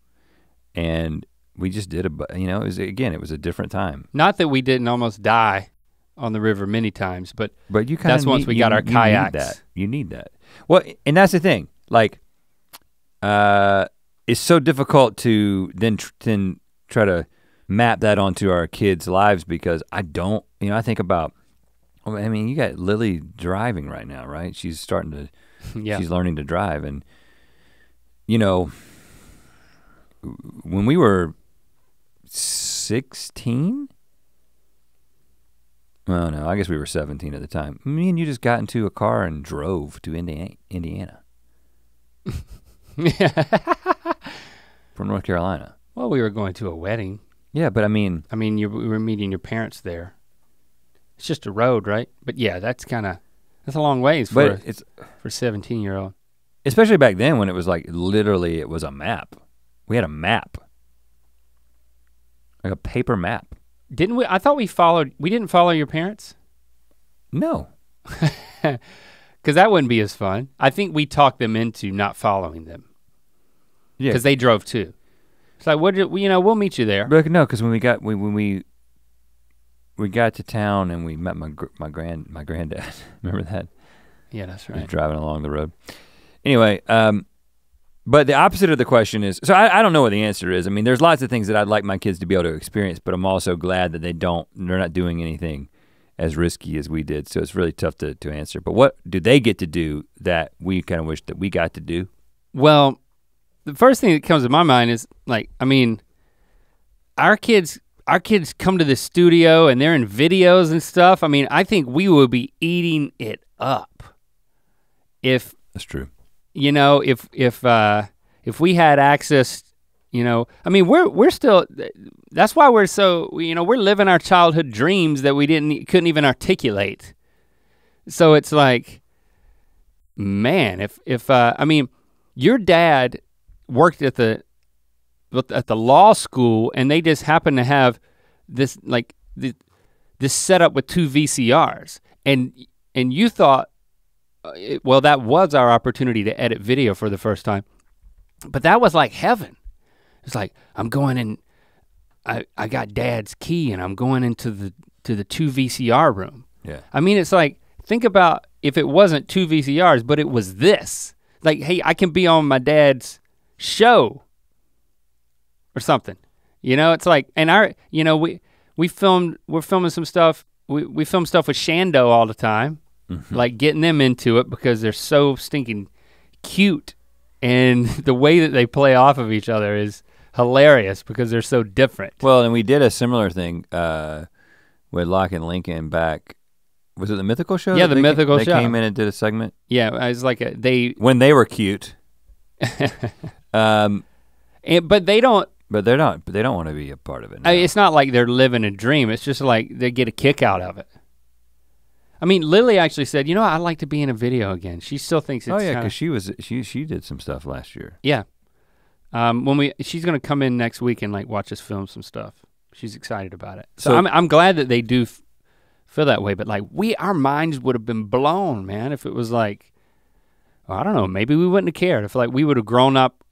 And we just did a you know it was again it was a different time. Not that we didn't almost die on the river many times but but you That's once we got our you kayaks. need that. You need that. Well and that's the thing. Like uh it's so difficult to then tr- then try to map that onto our kids lives because I don't you know I think about I mean you got Lily driving right now right? She's starting to yeah. she's learning to drive. And you know when we were 16 well no i guess we were 17 at the time me and you just got into a car and drove to indiana. Indiana from north carolina. Well we were going to a wedding. Yeah but i mean i mean you we were meeting your parents there. It's just a road right? But yeah that's kind of that's a long ways for but it's for 17 year old especially back then when it was like literally it was a map. We had a map. Like a paper map. Didn't we i thought we followed we didn't follow your parents? No. Because that wouldn't be as fun. I think we talked them into not following them yeah because they drove too it's like what did, you know we'll meet you there But no, because when we got we, when we we got to town and we met my gr- my grand my granddad. Remember that? yeah that's right driving along the road. Anyway, um, but the opposite of the question is so I, I don't know what the answer is. I mean, there's lots of things that I'd like my kids to be able to experience, but I'm also glad that they don't. They're not doing anything as risky as we did. So it's really tough to to answer. But what do they get to do that we kind of wish that we got to do? Well, the first thing that comes to my mind is like, I mean, our kids our kids come to the studio and they're in videos and stuff. I mean, I think we would be eating it up if That's true. you know, if if uh if we had access, you know, I mean, we're we're still that's why we're so you know, we're living our childhood dreams that we didn't couldn't even articulate. So it's like man, if if uh I mean, your dad worked at the at the law school and they just happened to have this like this, this setup with two VCRs and and you thought uh, well that was our opportunity to edit video for the first time. But that was like heaven. It's like i'm going in i i got dad's key and i'm going into the to the two vcr room. Yeah. i mean it's like think about if it wasn't two vcrs but it was this. Like hey i can be on my dad's show or something you know it's like and our you know we we filmed we're filming some stuff we, we film stuff with shando all the time like getting them into it because they're so stinking cute and the way that they play off of each other is hilarious because they're so different. Well, and we did a similar thing uh, with Locke and Lincoln back. Was it the Mythical Show? Yeah, the they ca- Mythical they Show. came in and did a segment Yeah, it was like a, they, when they were cute. um, and, but they don't. but they're not. But they don't want to be a part of it. I mean, it's not like they're living a dream. It's just like they get a kick out of it. I mean, Lily actually said, you know, I'd like to be in a video again. She still thinks it's oh yeah, because she was she she did some stuff last year. yeah. Um, when we she's gonna come in next week and like watch us film some stuff. She's excited about it. So, So- I'm I'm glad that they do f- feel that way. But like we, our minds would have been blown, man, if it was like, well, I don't know, maybe we wouldn't have cared if like we would have grown up.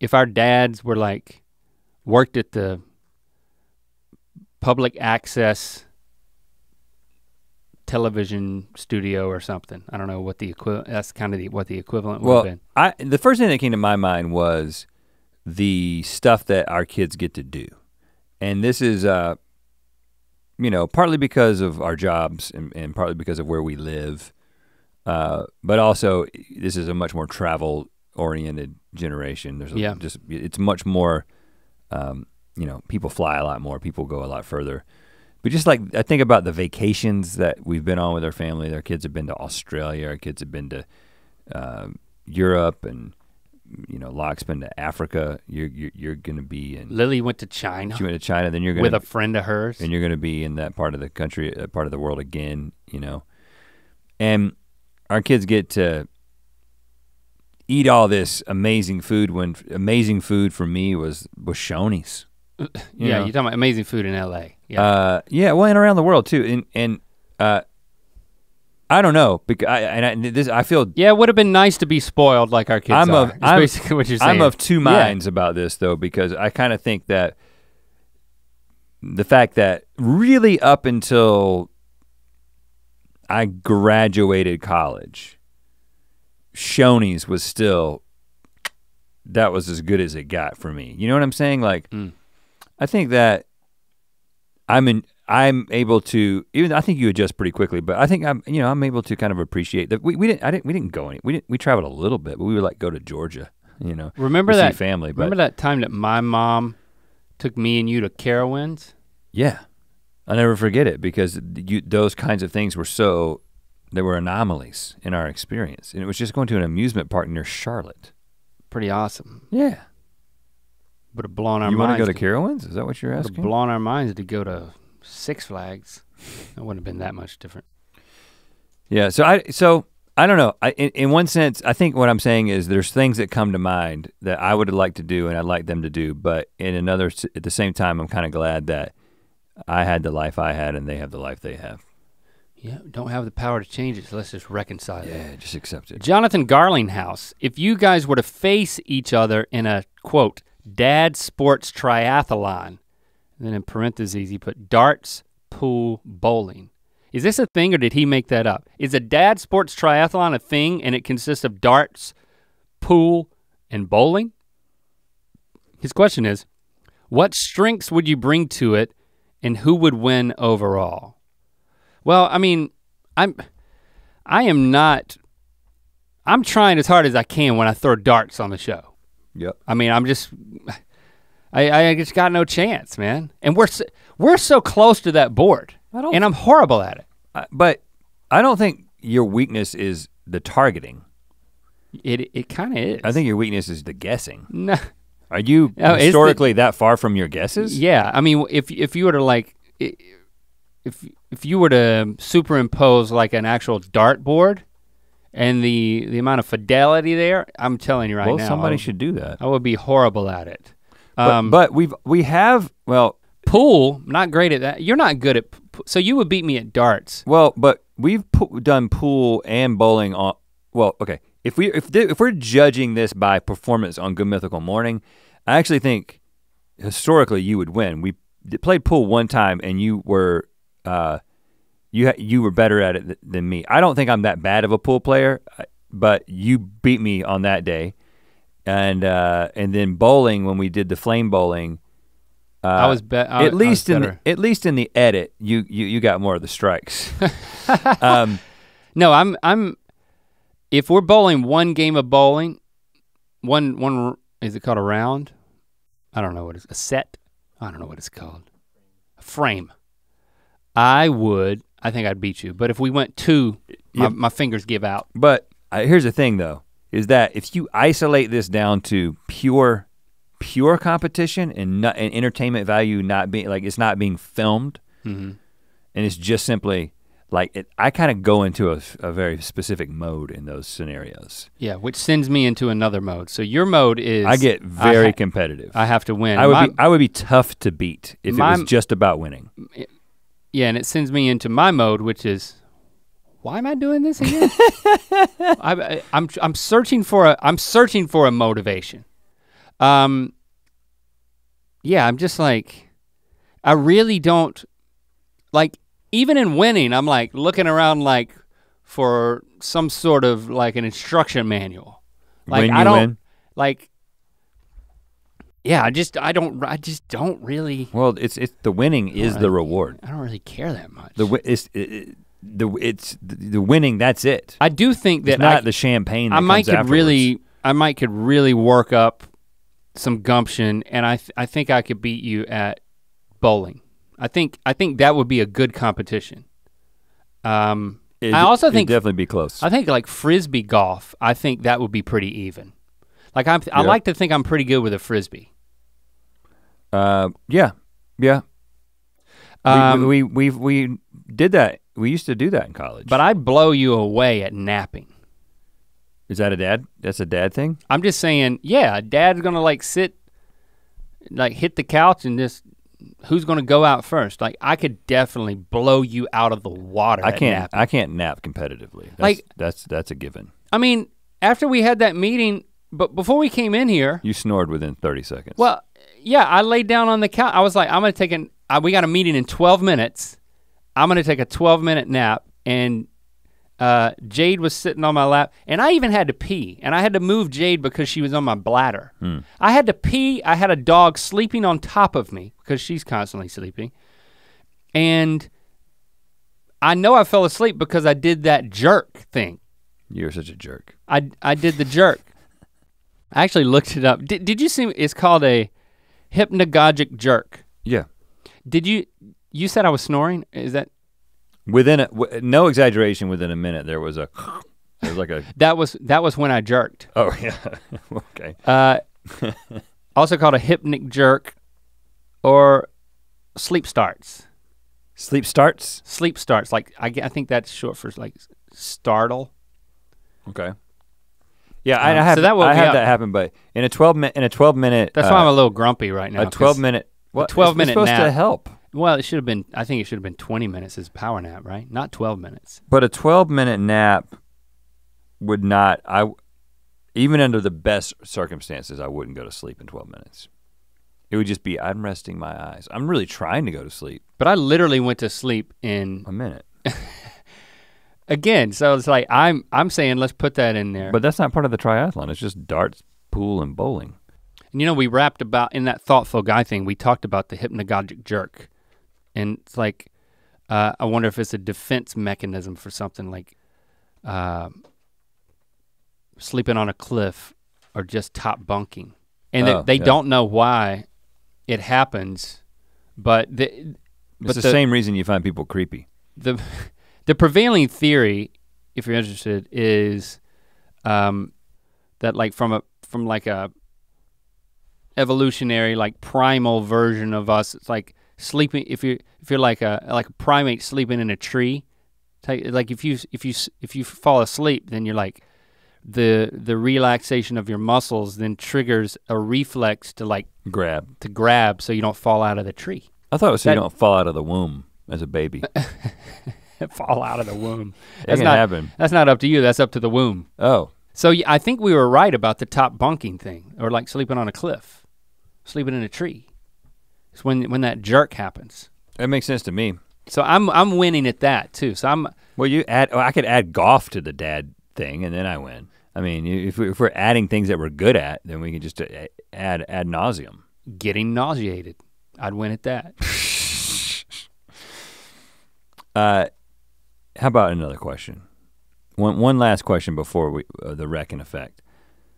If our dads were like worked at the public access television studio or something. I don't know what the equivalent. That's kind of the, what the equivalent would Well, have been. I the first thing that came to my mind was the stuff that our kids get to do, and this is, uh, you know, partly because of our jobs and, and partly because of where we live, uh, but also this is a much more travel oriented generation. There's a, Yeah. just it's much more, um, you know, people fly a lot more, people go a lot further. But just like I think about the vacations that we've been on with our family, our kids have been to Australia, our kids have been to uh, Europe, and you know, Locke's been to Africa. You're you're, you're going to be in. Lily went to China She went to China, then you're going with a friend of hers. and you're going to be in that part of the country, uh, part of the world again. You know, and our kids get to eat all this amazing food. When amazing food for me was was Shoney's. you yeah, know. you're talking about amazing food in L.A. Yeah, Uh, yeah, well, and around the world too, and and uh, I don't know because I and I, this I feel yeah, it would have been nice to be spoiled like our kids I'm are. of- I'm- basically what you're saying. I'm of two Yeah. minds about this though because I kind of think that the fact that really up until I graduated college, Shoney's was still that was as good as it got for me. You know what I'm saying? Like Mm. I think that I'm in I'm able to even I think you adjust pretty quickly, but I think I'm you know I'm able to kind of appreciate that we, we didn't I didn't we didn't go any we didn't we traveled a little bit, but we would like go to Georgia, you know. Remember that family, but Remember that time that my mom took me and you to Carowinds? yeah, I'll never forget it because you, those kinds of things were so there were anomalies in our experience, and it was just going to an amusement park near Charlotte. Pretty awesome. Yeah, Would have blown our you want minds. to go to Carowinds? Is that what you're asking? blown our minds to go to Six Flags. That wouldn't have been that much different. Yeah, so I so I don't know. I, in, in one sense, I think what I'm saying is there's things that come to mind that I would like to do and I'd like them to do, but in another at the same time, I'm kind of glad that I had the life I had and they have the life they have. Yeah, don't have the power to change it, so let's just reconcile it. Yeah, just accept it. Jonathan Garlinghouse, if you guys were to face each other in a quote, dad sports triathlon, then in parentheses he put darts, pool, bowling. Is this a thing or did he make that up? Is a dad sports triathlon a thing and it consists of darts, pool, and bowling? His question is, what strengths would you bring to it and who would win overall? Well, I mean, I'm I am not I'm trying as hard as I can when I throw darts on the show. Yep. I mean, I'm just I I just got no chance, man. And we're so, we're so close to that board. I don't And I'm horrible at it. I- but I don't think your weakness is the targeting. It it kind of is. I think your weakness is the guessing. no. Are you No, it's the- historically that far from your guesses? Yeah, I mean, if if you were to like, i- if if you were to superimpose like an actual dartboard and the the amount of fidelity there, I'm telling you right well, now, somebody I, should do that. I would be horrible at it. But, Um, but we've we have well pool, not great at that. You're not good at, so you would beat me at darts. well, but we've done pool and bowling on. Well, okay. If we if if we're judging this by performance on Good Mythical Morning, I actually think historically you would win. We d- played pool one time and you were uh, you ha- you were better at it th- than me. I don't think I'm that bad of a pool player, uh, but you beat me on that day. And uh, and then bowling when we did the flame bowling, uh, I was be- I- I at was least in the, at least in the edit, you you you got more of the strikes. um, No, I'm I'm. If we're bowling one game of bowling, one one is it called a round? I don't know what it's a set. I don't know what it's called. A frame. I would. I think I'd beat you. But if we went two, my, Yep. my fingers give out. But uh, here's the thing, though, is that if you isolate this down to pure, pure competition and not and entertainment value, not being like it's not being filmed, hmm and it's just simply like it, I kind of go into a, a very specific mode in those scenarios. Yeah, which sends me into another mode. So your mode is I get very ha- competitive. I have to win. I would My- be I would be tough to beat if it was just about winning. Yeah, and it sends me into my mode, which is, why am I doing this again? I, I, I'm I'm searching for a I'm searching for a motivation. Um. Yeah, I'm just like, I really don't like even in winning. I'm like looking around like for some sort of like an instruction manual. Like I don't win, like. Yeah, I just I don't I just don't really well, it's it's the winning is the reward. I don't really care that much. The it's it, it- the it's the, winning. That's it. I do think that It's not I, the champagne. That I might could really. I might could really work up some gumption, and I, th- I think I could beat you at bowling. I think, I think that would be a good competition. Um, It'd- I also think, definitely be close. I think like frisbee golf. I think that would be pretty even. Like I'm, I like to think I'm pretty good with a frisbee. uh, yeah, yeah. We- Um, we, we we we did that. We used to do that in college. but I'd blow you away at napping. is that a dad? That's a dad thing. I'm just saying, yeah, a dad's gonna like sit, like hit the couch and just, who's gonna go out first? Like I could definitely blow you out of the water. I can't. napping. I can't nap competitively. That's, Like- that's that's a given. I mean, after we had that meeting, but before we came in here, You snored within thirty seconds. well, yeah, I laid down on the couch. I was like, I'm gonna take an. Uh, we got a meeting in 12 minutes. I'm gonna take a 12 minute nap, and uh, Jade was sitting on my lap, and I even had to pee, and I had to move Jade because she was on my bladder. I had to pee. I had a dog sleeping on top of me because she's constantly sleeping, and I know I fell asleep because I did that jerk thing. you're such a jerk. I I did the jerk. I actually looked it up. Did, did you see? It's called a hypnagogic jerk. Yeah. Did you? You said I was snoring. Is that Within a w- no exaggeration, within a minute there was a there was like a that was that was when I jerked? oh yeah okay Uh, also called a hypnic jerk, or sleep starts. sleep starts Sleep starts. Like I, I think that's short for like startle. okay yeah I, Um, I have so that woke I me have up. that happen but in a twelve minute in a twelve minute That's uh, why I'm a little grumpy right now. A twelve minute what 12 it's- minute it's supposed to help Well, it should have been. I think it should have been 20 minutes as a power nap, right? Not 12 minutes. but a twelve minute nap would not I even under the best circumstances I wouldn't go to sleep in twelve minutes it would just be I'm resting my eyes I'm really trying to go to sleep But I literally went to sleep in a minute again. So it's like I'm I'm saying let's put that in there. but that's not part of the triathlon it's just darts pool and bowling And you know, we wrapped about in that thoughtful guy thing. We talked about the hypnagogic jerk, and it's like, uh, I wonder if it's a defense mechanism for something like uh, sleeping on a cliff or just top bunking, and they- Oh, they yeah. don't know why it happens, but the It's But the, the- same reason you find people creepy. the the prevailing theory, if you're interested, is um, that like from a from like a evolutionary like primal version of us, it's like sleeping. If you if you're like a like a primate sleeping in a tree, like if you if you if you fall asleep, then you're like the the relaxation of your muscles then triggers a reflex to like Grab. to grab so you don't fall out of the tree. I thought it was so That- you don't fall out of the womb as a baby. fall out of the womb. That That's can not happen. That's not up to you. That's up to the womb. Oh, So I think we were right about the top bunking thing, or like sleeping on a cliff, sleeping in a tree. It's when when that jerk happens. that makes sense to me. So I'm I'm winning at that too. So I'm Well, you add. Oh, I could add golf to the dad thing, and then I win. I mean, if, we, if we're adding things that we're good at, then we can just uh, add ad nauseum. getting nauseated. I'd win at that. Uh, how about another question? One one last question before we uh, the Rec in Effect.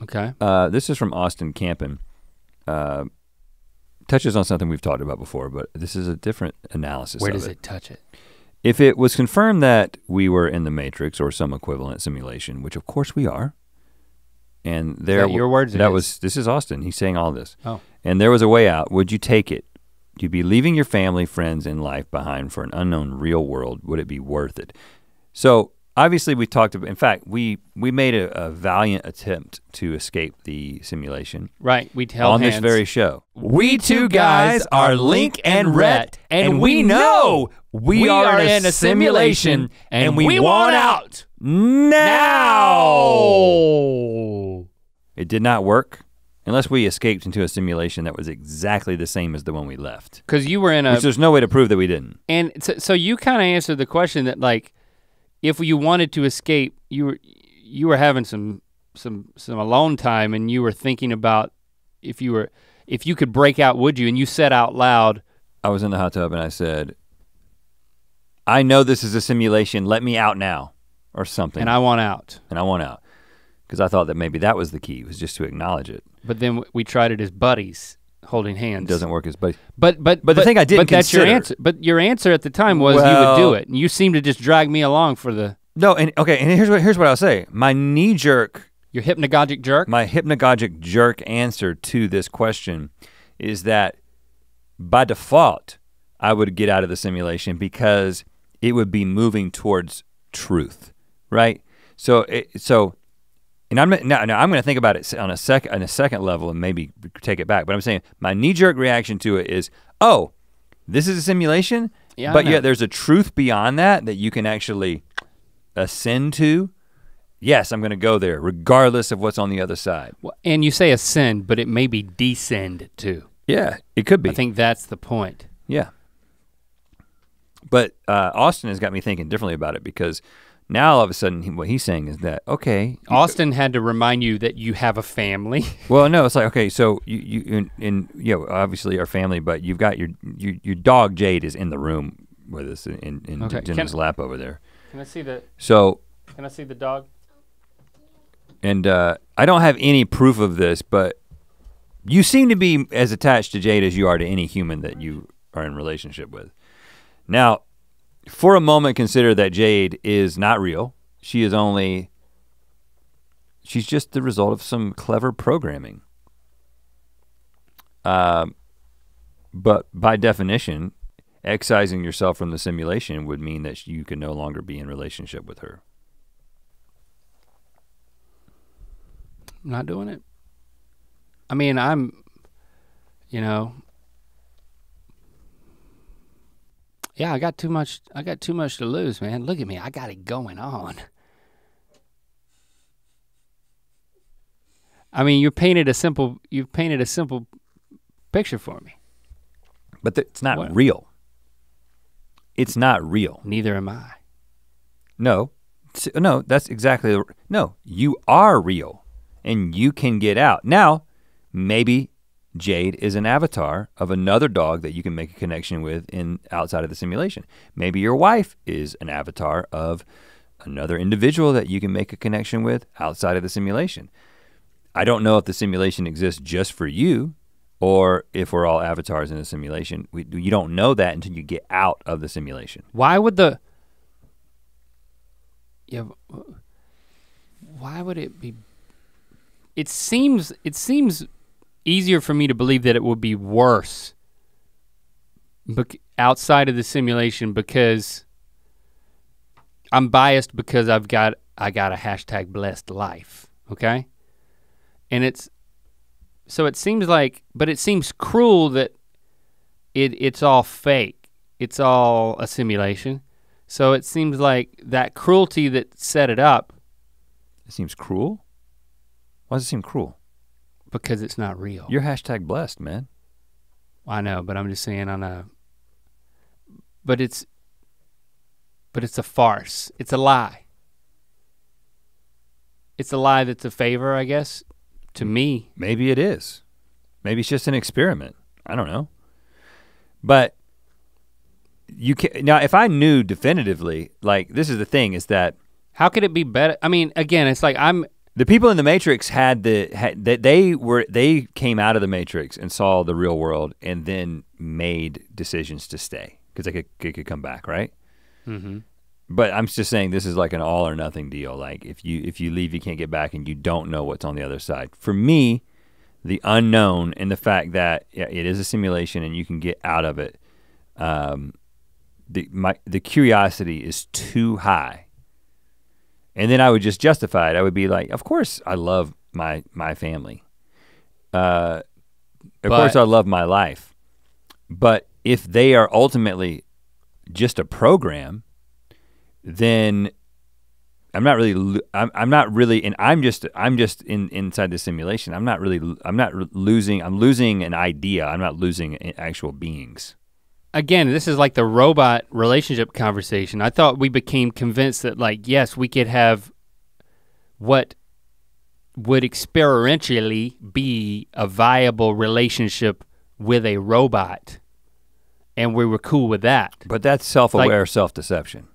Okay. Uh, this is from Austin Campen. Uh, touches on something we've talked about before, but this is a different analysis. Where does it touch it? If it was confirmed that we were in the Matrix or some equivalent simulation, which of course we are, and there that your words or that was this is Austin. He's saying all this. Oh. And there was a way out. Would you take it? You'd be leaving your family, friends, and life behind for an unknown real world. Would it be worth it? So obviously we talked about in fact we we made a, a valiant attempt to escape the simulation Right, we tell on hands. this very show We two guys are Link and Rhett, and we know we, are, in a simulation and we, want out now it did not work unless we escaped into a simulation that was exactly the same as the one we left Because you were in a which there's no way to prove that we didn't And so, so you kind of answered the question that like, if you wanted to escape, you were you were having some some some alone time, and you were thinking about if you were if you could break out, would you? And you said out loud, I was in the hot tub and I said, I know this is a simulation, let me out now, or something. and I want out. and I want out. Because I thought that maybe that was the key, was just to acknowledge it. But then we tried it as buddies, holding hands. It doesn't work as but But but But the thing I didn't But that's your answer. But your answer at the time was you would do it, and you seemed to just drag me along for the No, and okay, and here's what here's what I'll say. My knee jerk, your hypnagogic jerk. my hypnagogic jerk answer to this question is that by default, I would get out of the simulation because it would be moving towards truth, right? So it, so and I'm now, now I'm going to think about it on a sec on a second level and maybe take it back. But I'm saying my knee jerk reaction to it is, oh, this is a simulation, Yeah, but yet there's a truth beyond that that you can actually ascend to. Yes, I'm going to go there, regardless of what's on the other side. Well, And you say ascend, but it may be descend too. Yeah, it could be. I think that's the point. Yeah. But uh, Austin has got me thinking differently about it because now all of a sudden what he's saying is that okay, Austin had to remind you that you have a family. Well, no, it's like okay, so you you in, in you know obviously our family, but you've got your your, your dog Jade is in the room with us in in Okay, Jenna's lap over there. Can I see the So Can I see the dog? and uh, I don't have any proof of this, but you seem to be as attached to Jade as you are to any human that you are in relationship with. Now, for a moment, consider that Jade is not real. She is only, she's just the result of some clever programming. Um, but by definition, excising yourself from the simulation would mean that you can no longer be in relationship with her. I'm not doing it. I mean, I'm, you know, yeah, I got too much. I got too much to lose, man. Look at me. I got it going on. I mean, you painted a simple. You've painted a simple picture for me. But th- it's not What? real. It's not real. Neither am I. No, no, that's exactly the, no. You are real, and you can get out. Now, maybe Jade is an avatar of another dog that you can make a connection with in outside of the simulation. Maybe your wife is an avatar of another individual that you can make a connection with outside of the simulation. I don't know if the simulation exists just for you or if we're all avatars in a simulation. We, you don't know that until you get out of the simulation. Why would the yeah why would it be it seems it seems easier for me to believe that it would be worse outside of the simulation because I'm biased because I've got I got a hashtag blessed life, okay? And it's so it seems like but it seems cruel that it it's all fake. It's all a simulation. So it seems like that cruelty that set it up It seems cruel. Why does it seem cruel? Because it's not real. You're hashtag blessed, man. I know, but I'm just saying on a but it's but it's a farce. It's a lie. It's a lie that's a favor, I guess, to me. Maybe it is. Maybe it's just an experiment. I don't know. But you can now if I knew definitively, like this is the thing, is that How could it be better? I mean, again, it's like I'm the people in the Matrix had the had that they were they came out of the Matrix and saw the real world and then made decisions to stay because they could they could come back, right? mhm. But I'm just saying this is like an all or nothing deal. Like if you if you leave, you can't get back, and you don't know what's on the other side. For me, the unknown and the fact that yeah, it is a simulation and you can get out of it. Um, the my the curiosity is too high. And then I would just justify it. I would be like, of course I love my my family. Uh, of But- course I love my life. But if they are ultimately just a program, then I'm not really I'm, I'm not really and I'm just I'm just in inside the simulation. I'm not really I'm not losing I'm losing an idea. I'm not losing actual beings. Again, this is like the robot relationship conversation. I thought we became convinced that like yes, we could have what would experientially be a viable relationship with a robot. And we were cool with that. But that's self-aware self-deception.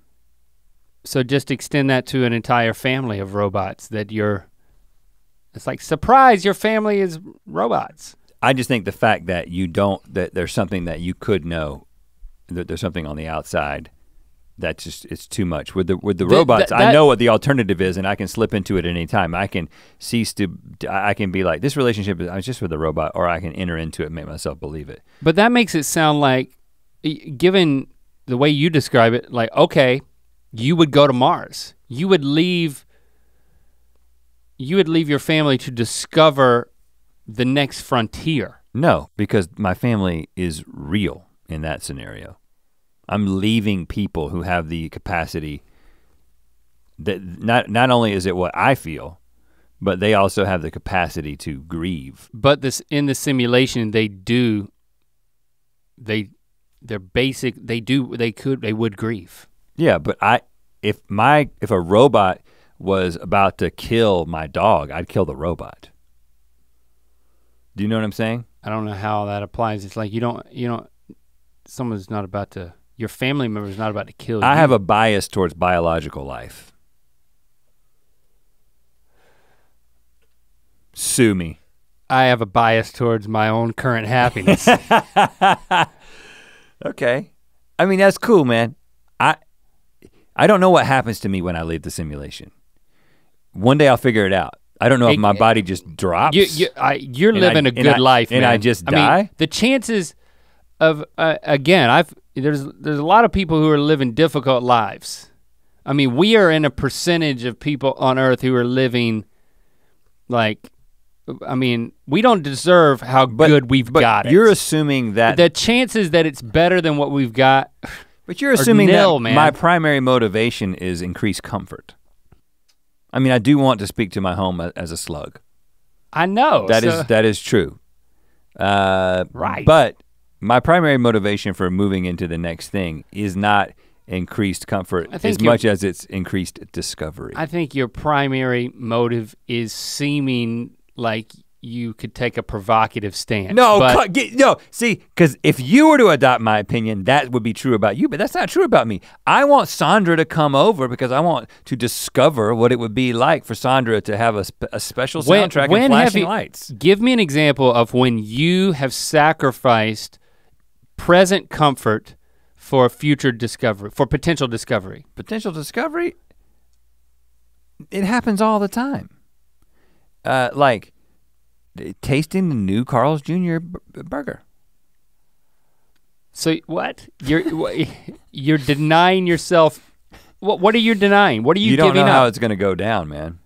So just extend that to an entire family of robots that you're it's like surprise your family is robots. I just think the fact that you don't that there's something that you could know that there's something on the outside that's just it's too much with the with the Th- robots. that- I know what the alternative is, and I can slip into it at any time. I can cease to. I can be like this relationship is just with the robot, or I can enter into it and make myself believe it. But that makes it sound like, given the way you describe it, like, okay, you would go to Mars. You would leave, you would leave your family to discover the next frontier. No, because my family is real in that scenario. I'm leaving people who have the capacity that not not only is it what I feel, but they also have the capacity to grieve. But this in the simulation, they do, they, they're basic, they do, they could, they would grieve. Yeah, but I if my if a robot was about to kill my dog, I'd kill the robot. Do you know what I'm saying? I don't know how that applies. It's like you don't, you don't, someone's not about to, your family member's not about to kill you. I have a bias towards biological life. Sue me. I have a bias towards my own current happiness. Okay. I mean that's cool, man. I I don't know what happens to me when I leave the simulation. One day I'll figure it out. I don't know if It- my body just drops. you, you, I, you're living I- a good I- life, and I man. just I mean, the chances of uh, again, I've there's there's a lot of people who are living difficult lives. I mean, we are in a percentage of people on Earth who are living like, I mean, we don't deserve how But- good we've got it. You're assuming that the chances that it's better than what we've got. But you're assuming nil, that man. my primary motivation is increased comfort. I mean, I do want to speak to my home as a slug. I know That is so- that is true. Uh, Right. But my primary motivation for moving into the next thing is not increased comfort as much as it's increased discovery. I think your primary motive is seeming like you could take a provocative stance. no, but cut- get, no. See, because if you were to adopt my opinion, that would be true about you. But that's not true about me. I want Sandra to come over because I want to discover what it would be like for Sandra to have a, a special soundtrack when and flashing you- lights. give me an example of when you have sacrificed present comfort for future discovery, for potential discovery. potential discovery it happens all the time uh, like tasting the new carl's jr b- burger So what? You're you're denying yourself. What what are you denying? What are you, you, don't know up? how it's going to go down man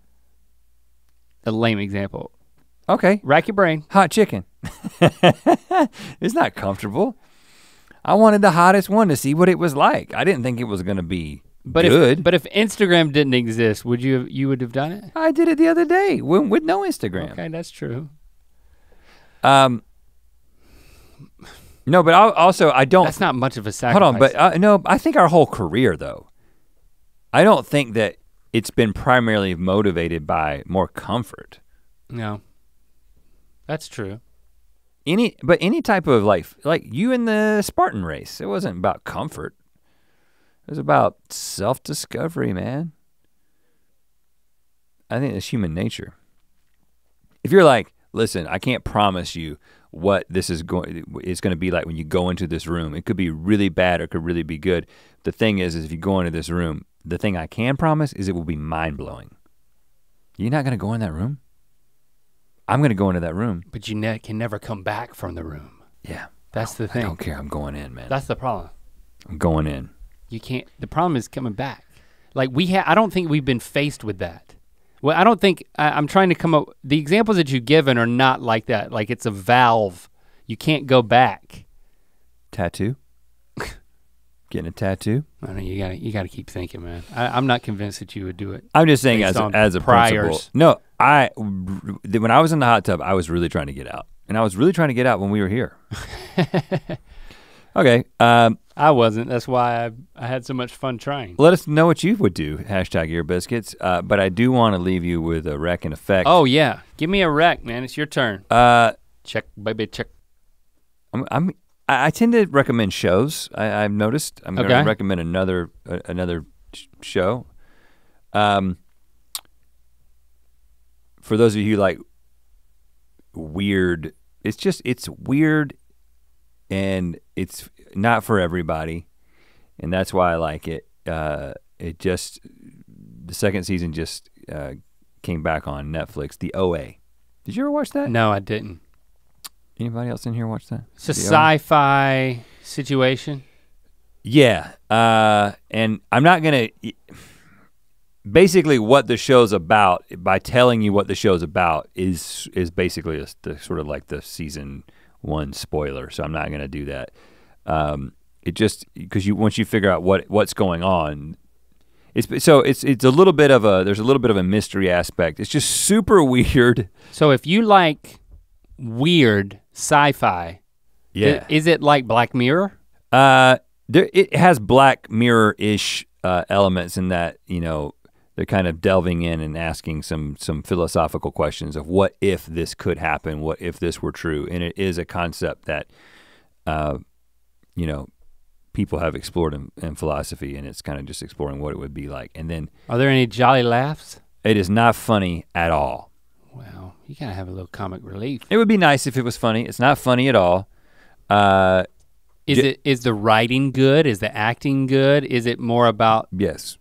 a lame example. okay Rack your brain. hot chicken it's not comfortable i wanted the hottest one to see what it was like i didn't think it was going to be But good if but if Instagram didn't exist, would you have, you would have done it? i did it the other day with, with no instagram Okay, that's true. Um no but I'll, also i don't That's not much of a sacrifice. Hold on, but uh, no, I think our whole career though. I don't think that it's been primarily motivated by more comfort. no, that's true. Any, but any type of life, like you in the Spartan race, it wasn't about comfort. It was about self-discovery, man. I think it's human nature. If you're like, listen, I can't promise you what this is going it's going to be like when you go into this room. It could be really bad or it could really be good. The thing is is if you go into this room, the thing I can promise is it will be mind-blowing. You're not going to go in that room? I'm gonna go into that room. But you ne- can never come back from the room. Yeah. That's the thing. I don't care. I'm going in, man. That's the problem. I'm going in. You can't. The problem is coming back. Like we have. I don't think we've been faced with that. Well, I don't think. I, I'm trying to come up. The examples that you've given are not like that. Like it's a valve. You can't go back. Tattoo. Getting a tattoo. I know you gotta. You gotta keep thinking, man. I, I'm not convinced that you would do it. I'm just saying as a, as a priors. principle. No, I when I was in the hot tub, I was really trying to get out, and I was really trying to get out when we were here. okay, um, I wasn't. That's why I, I had so much fun trying. let us know what you would do. Hashtag ear biscuits. Uh, but I do want to leave you with a Rec in Effect. Oh yeah, give me a Rec, man. It's your turn. uh, Check, baby, check. I'm, I'm I I tend to recommend shows. I, I've noticed. I'm Okay. going to recommend another uh, another show. Um, for those of you who like weird, it's just it's weird, and it's not for everybody, and that's why I like it. Uh, it just the second season just uh, came back on Netflix. The OA. Did you ever watch that? No, I didn't. Anybody else in here watch that? It's a sci-fi situation. Yeah, uh, and I'm not gonna. Basically, what the show's about, by telling you what the show's about, is is basically a, the sort of like the season one spoiler. So I'm not gonna do that. Um, it just because you once you figure out what what's going on, it's so it's it's a little bit of a there's a little bit of a mystery aspect. It's just super weird. So if you like weird sci-fi, i- is it like Black Mirror? Uh, there it has Black Mirror ish uh, elements in that you know they're kind of delving in and asking some some philosophical questions of what if this could happen, what if this were true, and it is a concept that, uh, you know, people have explored in, in philosophy, and it's kind of just exploring what it would be like, and then Are there any jolly laughs? it is not funny at all. Well, you gotta have a little comic relief. It would be nice if it was funny. It's not funny at all. Uh, Is J- it is the writing good? Is the acting good? Is it more about? yes,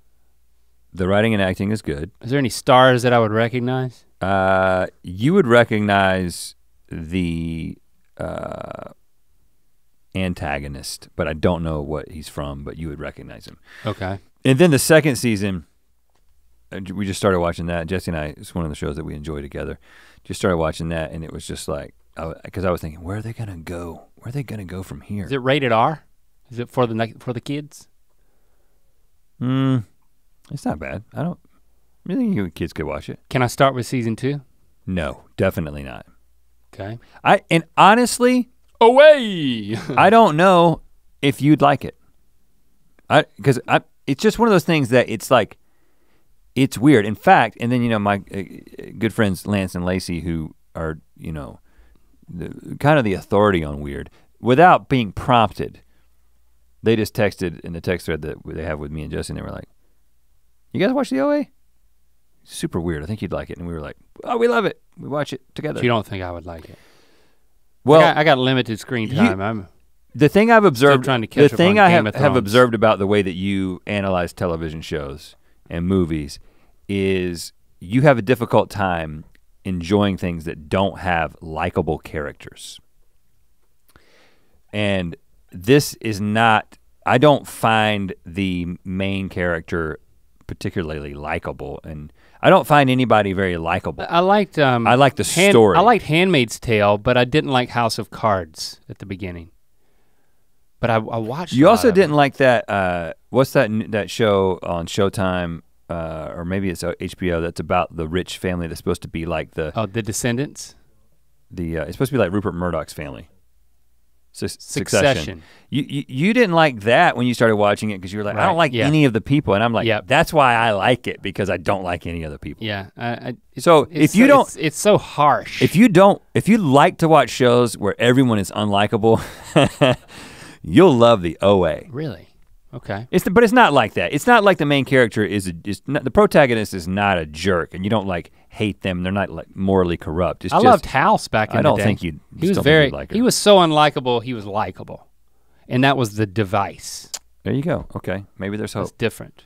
the writing and acting is good. Is there any stars that I would recognize? Uh, you would recognize the uh, antagonist, but I don't know what he's from, but you would recognize him. Okay. And then the second season, uh, we just started watching that. Jesse and I, it's one of the shows that we enjoy together. Just started watching that, and it was just like, because I, was thinking, where are they gonna go? Where are they gonna go from here? Is it rated R? Is it for the for the kids? Hmm, it's not bad. I don't. I think you kids could watch it. Can I start with season two? No, definitely not. Okay. I and honestly, Away. I don't know if you'd like it. I because I it's just one of those things that it's like it's weird. In fact, and then you know my uh, good friends Lance and Lacey who are you know the, kind of the authority on weird without being prompted. They just texted in the text thread that they have with me and Justin. And they were like, "You guys watch the OA? Super weird. I think you'd like it." And we were like, "Oh, we love it. We watch it together." you don't think I would like it? Well, I got, I got limited screen you- time. I'm the thing I've observed, trying to the catch up thing I have, have observed about the way that you analyze television shows and movies is you have a difficult time enjoying things that don't have likable characters. And this is not, I don't find the main character particularly likable. And I don't find anybody very likable. I liked um I like the Hand- story. I liked Handmaid's Tale, but I didn't like House of Cards at the beginning. But I, I watched. You also didn't like that. Uh, what's that that show on Showtime, uh, or maybe it's uh, HBO? That's about the rich family that's supposed to be like the Oh, The Descendants. the. Uh, it's supposed to be like Rupert Murdoch's family. Su- Succession. You, you you didn't like that when you started watching it because you were like, I don't like yeah. any of the people, and I'm like, Yep. that's why I like it because I don't like any other people. Yeah. I, I, So if you so- don't, it's, it's so harsh. if you don't, if you like to watch shows where everyone is unlikable, you'll love the OA. really, okay. It's the, but it's not like that. It's not like the main character is a, is not, the protagonist is not a jerk, and you don't like hate them. They're not like morally corrupt. It's I just, loved House back in I the day. I don't think you'd. He was very. like he was so unlikable. He was likable, and that was the device. There you go. Okay, maybe there's It's different.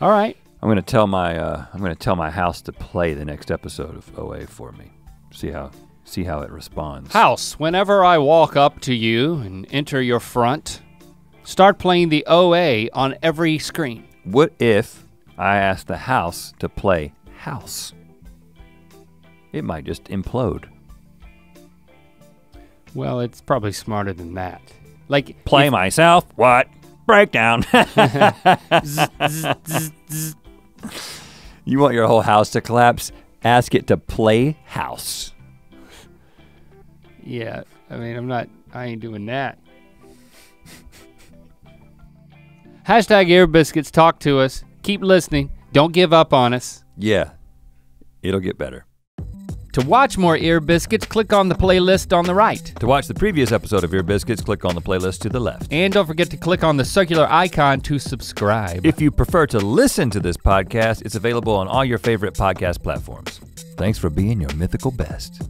All right. I'm gonna tell my uh, I'm gonna tell my house to play the next episode of OA for me. See how see how it responds. House, whenever I walk up to you and enter your front, start playing the OA on every screen. What if I ask the house to play house? It might just implode. Well, it's probably smarter than that. Like Play if- myself. What? Breakdown. you want your whole house to collapse? Ask it to play house. Yeah, I mean, I'm not. I ain't doing that. Hashtag Ear Biscuits. Talk to us. Keep listening. Don't give up on us. Yeah, it'll get better. To watch more Ear Biscuits, click on the playlist on the right. To watch the previous episode of Ear Biscuits, click on the playlist to the left. And don't forget to click on the circular icon to subscribe. If you prefer to listen to this podcast, it's available on all your favorite podcast platforms. Thanks for being your mythical best.